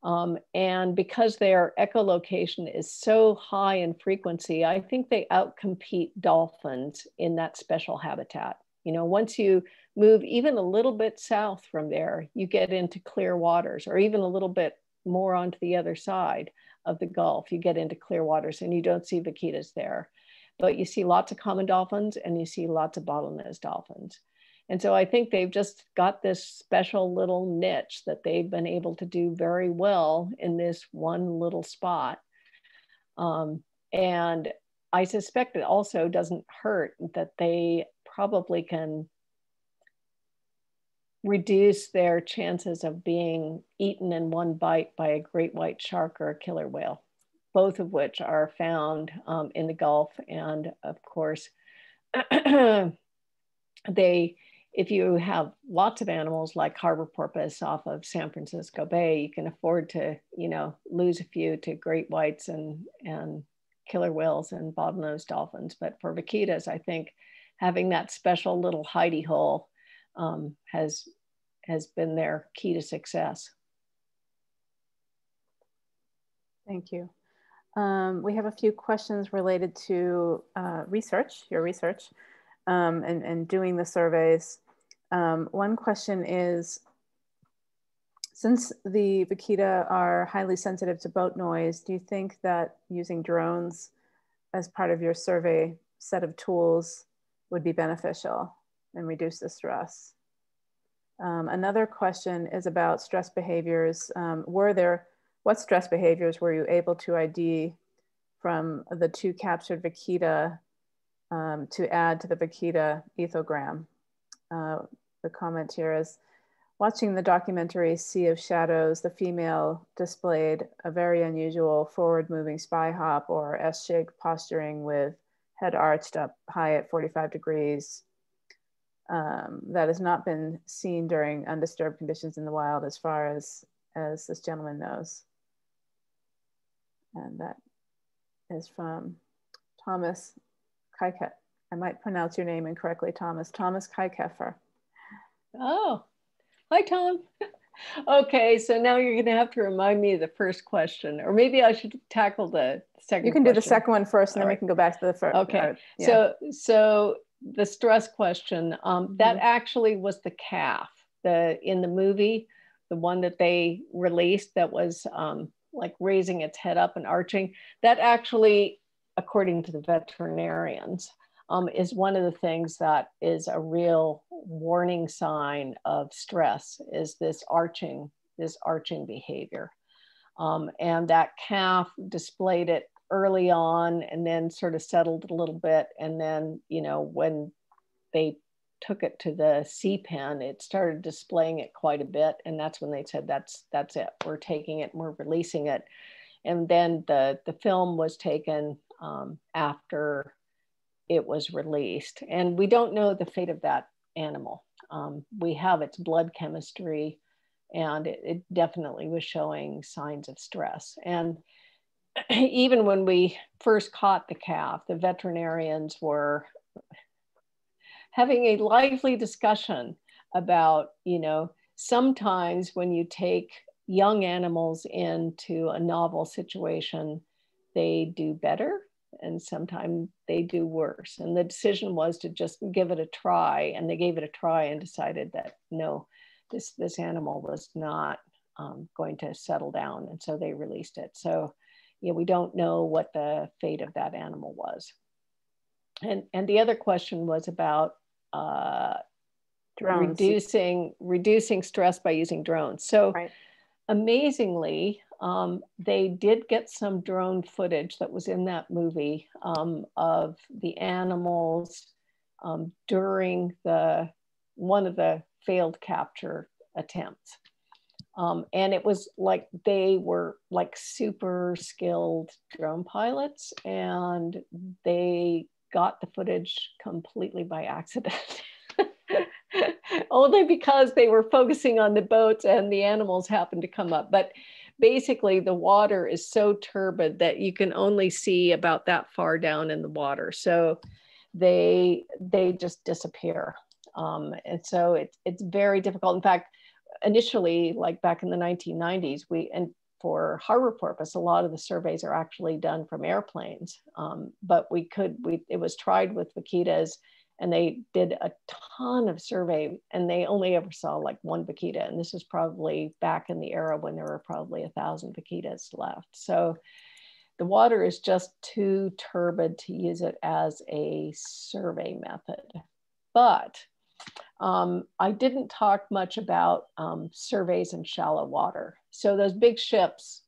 [SPEAKER 2] Um, and because their echolocation is so high in frequency, I think they outcompete dolphins in that special habitat. You know, once you move even a little bit south from there, you get into clear waters, or even a little bit more onto the other side. of the Gulf. You get into clear waters and you don't see vaquitas there, but you see lots of common dolphins and you see lots of bottlenose dolphins. And so I think they've just got this special little niche that they've been able to do very well in this one little spot. Um, and I suspect it also doesn't hurt that they probably can reduce their chances of being eaten in one bite by a great white shark or a killer whale, both of which are found um, in the Gulf. And of course, they, if you have lots of animals like harbor porpoise off of San Francisco Bay, you can afford to, you know, lose a few to great whites and, and killer whales and bottlenose dolphins. But for vaquitas, I think having that special little hidey hole um, has has been their key to success.
[SPEAKER 3] Thank you. Um, we have a few questions related to uh, research, your research, um, and, and doing the surveys. Um, one question is, since the vaquita are highly sensitive to boat noise, do you think that using drones as part of your survey set of tools would be beneficial and reduce the stress? Um, another question is about stress behaviors. Um, were there, what stress behaviors were you able to ID from the two captured vaquita um, to add to the vaquita ethogram? Uh, the comment here is, watching the documentary Sea of Shadows, the female displayed a very unusual forward moving spy hop or S-shig posturing with head arched up high at 45 degrees, um, that has not been seen during undisturbed conditions in the wild as far as, as this gentleman knows. And that is from Thomas Kaiket. I might pronounce your name incorrectly, Thomas. Thomas Kaikeffer.
[SPEAKER 2] Oh, hi, Tom. Okay, so now you're going to have to remind me of the first question, or maybe I should tackle the second.
[SPEAKER 3] You can
[SPEAKER 2] question.
[SPEAKER 3] do the second one first, and All then right. we can go back to the first.
[SPEAKER 2] Okay, uh, yeah. so so the stress question, um, that mm-hmm. actually was the calf the in the movie, the one that they released that was um, like raising its head up and arching. That actually, according to the veterinarians, um, is one of the things that is a real warning sign of stress. Is this arching, this arching behavior, um, and that calf displayed it early on and then sort of settled a little bit. And then, you know, when they took it to the sea pen, it started displaying it quite a bit. And that's when they said, that's, that's it, we're taking it, we're releasing it. And then the, the film was taken um, after it was released. And we don't know the fate of that animal. Um, we have its blood chemistry and it, it, definitely was showing signs of stress. And even when we first caught the calf, the veterinarians were having a lively discussion about, you know, sometimes when you take young animals into a novel situation, they do better and sometimes they do worse. And the decision was to just give it a try. And they gave it a try and decided that no, this, this animal was not um, going to settle down. And so they released it. So yeah, we don't know what the fate of that animal was. And, and the other question was about uh, reducing, reducing stress by using drones. So right. amazingly, um, they did get some drone footage that was in that movie um, of the animals um, during the one of the failed capture attempts. Um, and it was like they were like super skilled drone pilots and they got the footage completely by accident. Only because they were focusing on the boats and the animals happened to come up. But basically, the water is so turbid that you can only see about that far down in the water. So they they just disappear. Um, and so it, it's very difficult. In fact, initially, like back in the 1990s, we and for harbor porpoise, a lot of the surveys are actually done from airplanes. Um, but we could, we it was tried with vaquitas, and they did a ton of survey and they only ever saw like one vaquita and this is probably back in the era when there were probably a thousand vaquitas left so the water is just too turbid to use it as a survey method but um, I didn't talk much about um, surveys in shallow water. So those big ships,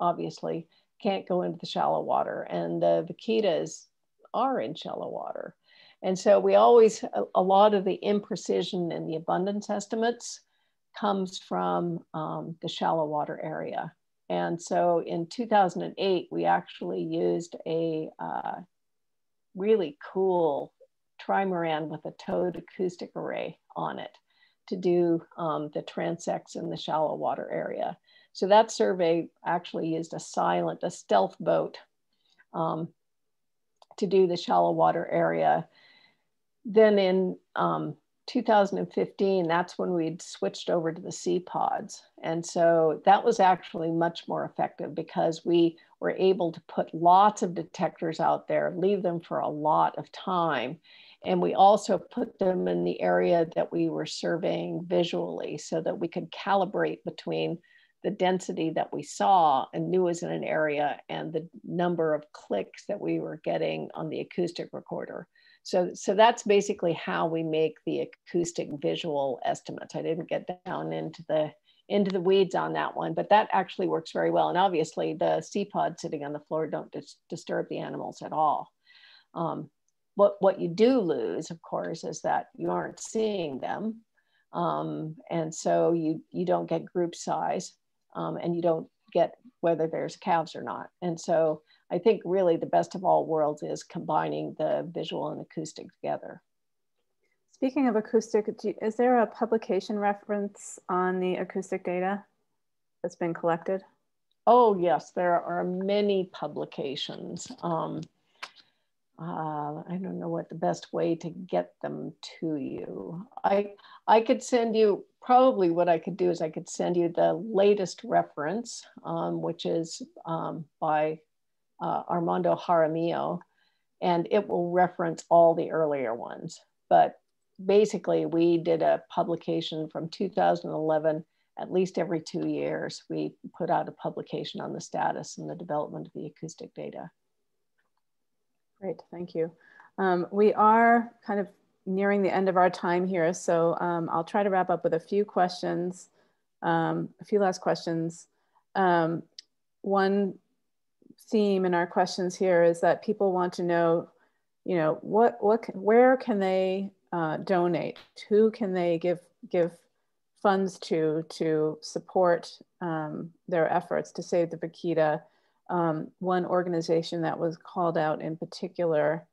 [SPEAKER 2] obviously, can't go into the shallow water, and the vaquitas are in shallow water. And so we always, a, a lot of the imprecision in the abundance estimates comes from um, the shallow water area. And so in 2008, we actually used a uh, really cool trimaran with a towed acoustic array on it to do um, the transects in the shallow water area. So that survey actually used a silent, a stealth boat um, to do the shallow water area. Then in um, 2015, that's when we'd switched over to the CPODs. And so that was actually much more effective because we were able to put lots of detectors out there, leave them for a lot of time, and we also put them in the area that we were surveying visually so that we could calibrate between the density that we saw and knew was in an area and the number of clicks that we were getting on the acoustic recorder. So, so that's basically how we make the acoustic visual estimates. I didn't get down into the into the weeds on that one, but that actually works very well. And obviously the CPODs sitting on the floor don't dis disturb the animals at all. Um, what, what you do lose, of course, is that you aren't seeing them. Um, and so you, you don't get group size um, and you don't get whether there's calves or not. And so I think really the best of all worlds is combining the visual and acoustic together.
[SPEAKER 3] Speaking of acoustic, is there a publication reference on the acoustic data that's been collected?
[SPEAKER 2] Oh yes, there are many publications. Um, uh, I don't know what the best way to get them to you. I I could send you probably what I could do is I could send you the latest reference, um, which is um, by uh, Armando Jaramillo, and it will reference all the earlier ones. But basically, we did a publication from 2011. At least every two years, we put out a publication on the status and the development of the acoustic data.
[SPEAKER 3] Great, thank you. Um, we are kind of nearing the end of our time here, so um, I'll try to wrap up with a few questions, um, a few last questions. Um, one theme in our questions here is that people want to know, you know, what, what, where can they uh, donate? Who can they give give funds to to support um, their efforts to save the vaquita? Um, one organization that was called out in particular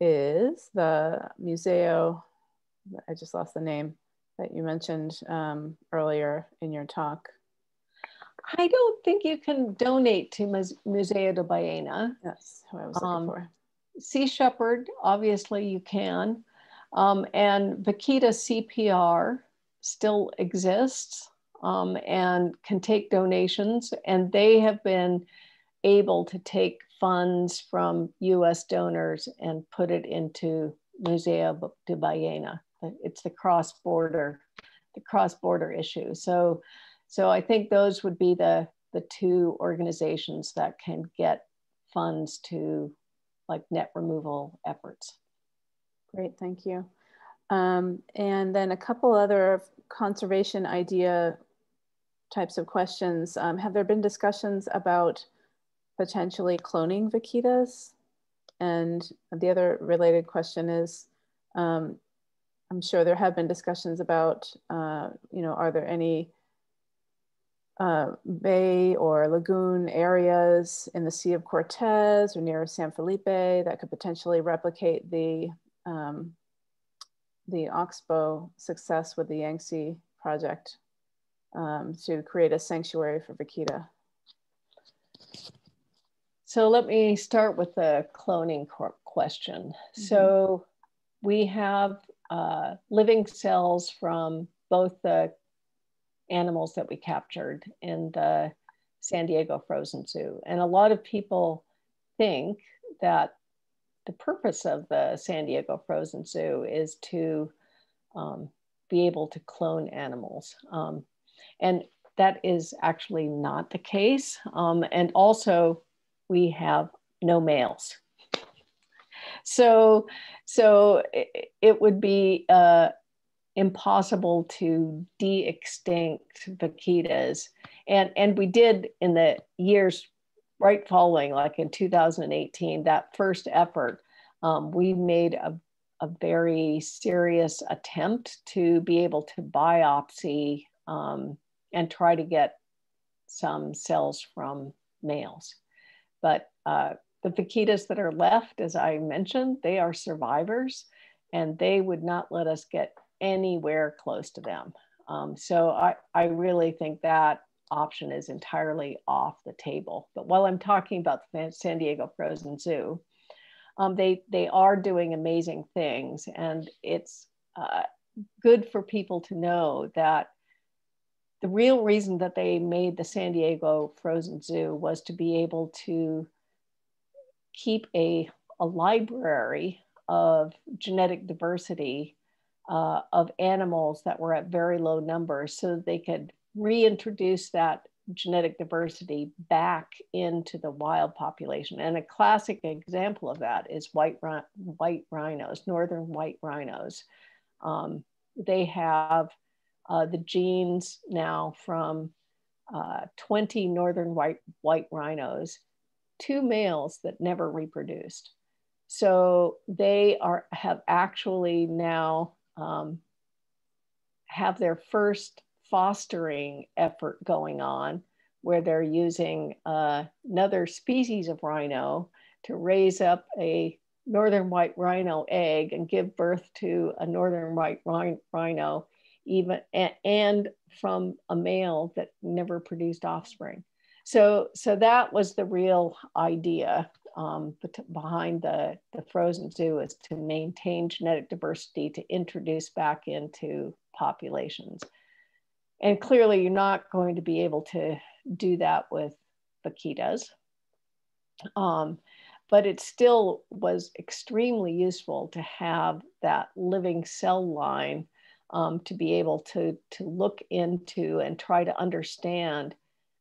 [SPEAKER 3] is the Museo, I just lost the name that you mentioned um, earlier in your talk.
[SPEAKER 2] I don't think you can donate to Museo de Ballena.
[SPEAKER 3] That's who I was looking um, for.
[SPEAKER 2] Sea Shepherd, obviously you can. Um, and Vaquita CPR still exists um, and can take donations. And they have been able to take funds from US donors and put it into Museo de Ballena. It's the cross-border, the cross-border issue. So, so I think those would be the, the two organizations that can get funds to like net removal efforts.
[SPEAKER 3] Great, thank you. Um, and then a couple other conservation idea types of questions. Um, have there been discussions about potentially cloning vaquitas? And the other related question is, um, I'm sure there have been discussions about, uh, you know, are there any uh, bay or lagoon areas in the Sea of Cortez or near San Felipe that could potentially replicate the um, the Oxbow success with the Yangtze project um, to create a sanctuary for vaquita.
[SPEAKER 2] So let me start with the cloning question. Mm-hmm. So we have uh, living cells from both the animals that we captured in the San Diego Frozen Zoo. And a lot of people think that the purpose of the San Diego Frozen Zoo is to um, be able to clone animals. Um, and that is actually not the case. Um, and also, we have no males. So, so it, it would be uh, impossible to de-extinct vaquitas. And, and we did in the years right following, like in 2018, that first effort, um, we made a, a very serious attempt to be able to biopsy um, and try to get some cells from males. But uh, the vaquitas that are left, as I mentioned, they are survivors and they would not let us get anywhere close to them. Um, so I, I really think that option is entirely off the table. But while I'm talking about the San Diego Frozen Zoo, um, they, they are doing amazing things. And it's uh, good for people to know that the real reason that they made the San Diego Frozen Zoo was to be able to keep a, a library of genetic diversity uh, of animals that were at very low numbers so that they could reintroduce that genetic diversity back into the wild population. And a classic example of that is white, white rhinos, northern white rhinos. Um, they have uh, the genes now from uh, 20 northern white, white rhinos, two males that never reproduced. So they are have actually now um, have their first fostering effort going on where they're using uh, another species of rhino to raise up a northern white rhino egg and give birth to a northern white rhino even and from a male that never produced offspring. So so that was the real idea um, behind the, the frozen zoo is to maintain genetic diversity to introduce back into populations. And clearly, you're not going to be able to do that with vaquitas. Um, but it still was extremely useful to have that living cell line um, to be able to, to look into and try to understand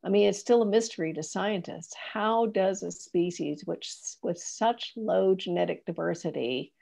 [SPEAKER 2] I mean, it's still a mystery to scientists. How does a species which with such low genetic diversity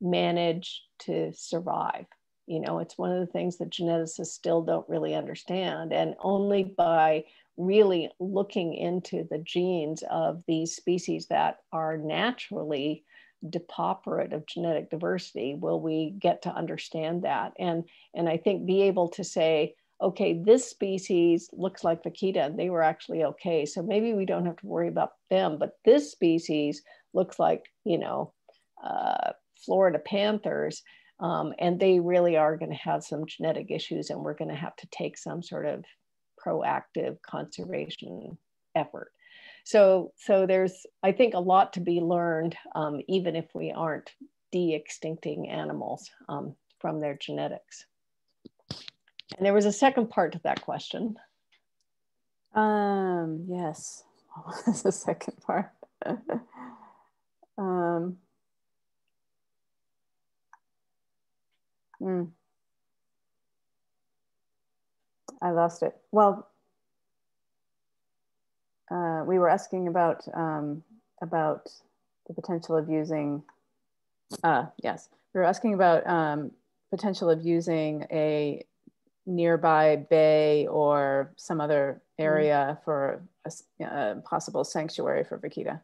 [SPEAKER 2] manage to survive? You know, it's one of the things that geneticists still don't really understand. And only by really looking into the genes of these species that are naturally depauperate of genetic diversity will we get to understand that. And, and I think be able to say, okay, this species looks like vaquita and they were actually okay. So maybe we don't have to worry about them, but this species looks like, you know, uh, Florida panthers. Um, and they really are going to have some genetic issues and we're going to have to take some sort of proactive conservation effort. So, so there's, I think, a lot to be learned, um, even if we aren't de-extincting animals um, from their genetics. And there was a second part to that question.
[SPEAKER 3] Um, yes. What was the second part? um, hmm. I lost it. Well, uh, we were asking about um, about the potential of using. Uh, yes, we were asking about um, potential of using a nearby bay or some other mm-hmm. area for a, a, possible sanctuary for vaquita?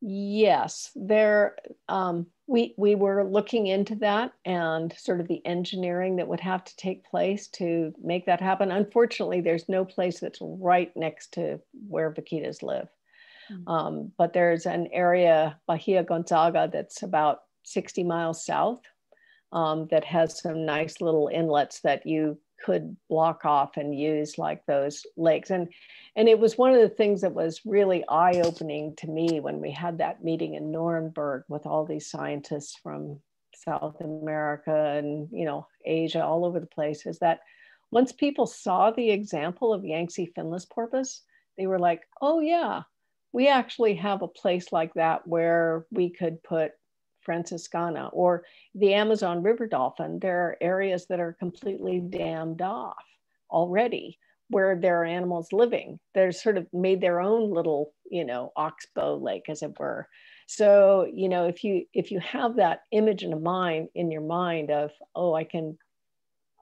[SPEAKER 2] Yes, there. Um, we we were looking into that and sort of the engineering that would have to take place to make that happen. Unfortunately, there's no place that's right next to where vaquitas live. Mm. Um, but there's an area, Bahia Gonzaga, that's about 60 miles south um, that has some nice little inlets that you could block off and use like those lakes. And, and it was one of the things that was really eye opening to me when we had that meeting in Nuremberg with all these scientists from South America and, you know, Asia, all over the place, is that once people saw the example of Yangtze finless porpoise, they were like, oh yeah, we actually have a place like that where we could put Franciscana or the Amazon river dolphin. There are areas that are completely dammed off already where there are animals living. They're sort of made their own little, you know, oxbow lake, as it were. So, you know, if you if you have that image in a mind in your mind of, oh, I can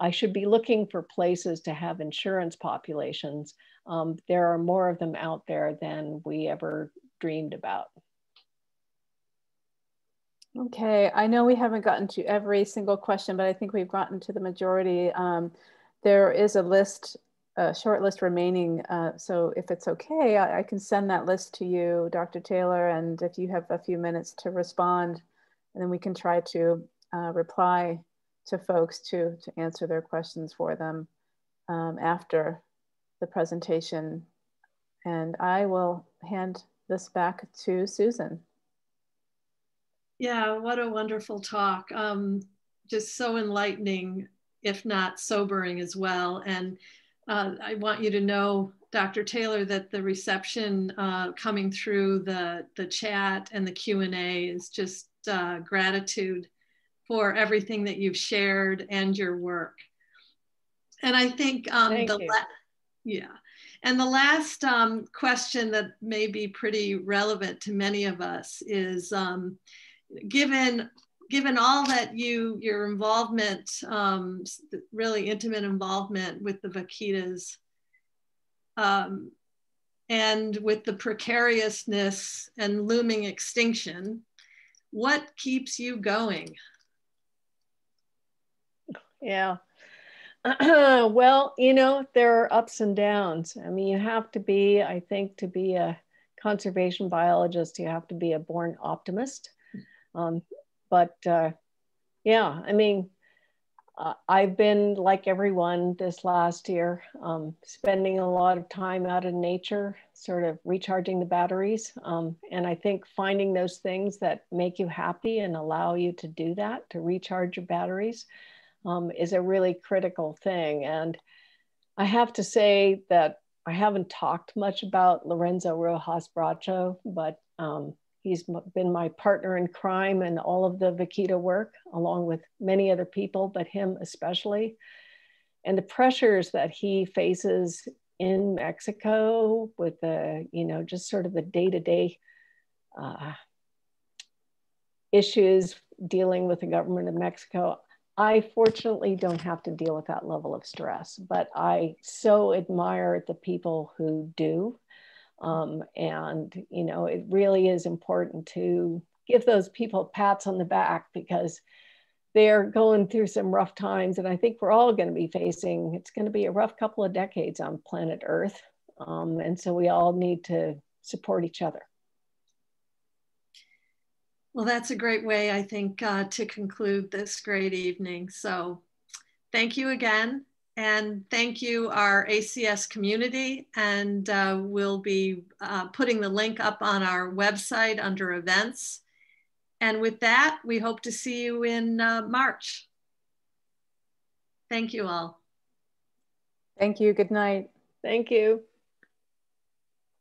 [SPEAKER 2] I should be looking for places to have insurance populations. Um, there are more of them out there than we ever dreamed about.
[SPEAKER 3] Okay, I know we haven't gotten to every single question, but I think we've gotten to the majority. Um, there is a list, a short list remaining. Uh, so if it's okay, I, I, can send that list to you, Dr. Taylor, and if you have a few minutes to respond, and then we can try to uh, reply to folks to, to answer their questions for them um, after the presentation. And I will hand this back to Susan.
[SPEAKER 1] Yeah, what a wonderful talk. Um, just so enlightening, if not sobering as well. And uh, I want you to know, Dr. Taylor, that the reception uh, coming through the, the chat and the Q&A is just uh, gratitude for everything that you've shared and your work. And I think um, the yeah, and the last um, question that may be pretty relevant to many of us is um, given given all that you your involvement, um, really intimate involvement with the vaquitas, um, and with the precariousness and looming extinction, what keeps you going?
[SPEAKER 2] Yeah. well, you know, there are ups and downs. I mean, you have to be, I think, to be a conservation biologist, you have to be a born optimist. Um, but uh, yeah, I mean, uh, I've been like everyone this last year, um, spending a lot of time out in nature, sort of recharging the batteries. Um, and I think finding those things that make you happy and allow you to do that, to recharge your batteries, um, is a really critical thing. And I have to say that I haven't talked much about Lorenzo Rojas Bracho, but um, he's been my partner in crime and all of the Vaquita work, along with many other people, but him especially. And the pressures that he faces in Mexico with the, you know, just sort of the day to day issues dealing with the government of Mexico, I fortunately don't have to deal with that level of stress, but I so admire the people who do. Um, and, you know, it really is important to give those people pats on the back because they're going through some rough times. And I think we're all going to be facing, it's going to be a rough couple of decades on planet Earth. Um, and so we all need to support each other.
[SPEAKER 1] Well, that's a great way, I think, uh, to conclude this great evening. So thank you again. And thank you, our ACS community. And uh, we'll be uh, putting the link up on our website under events. And with that, we hope to see you in uh, March. Thank you all.
[SPEAKER 3] Thank you. Good night.
[SPEAKER 2] Thank you.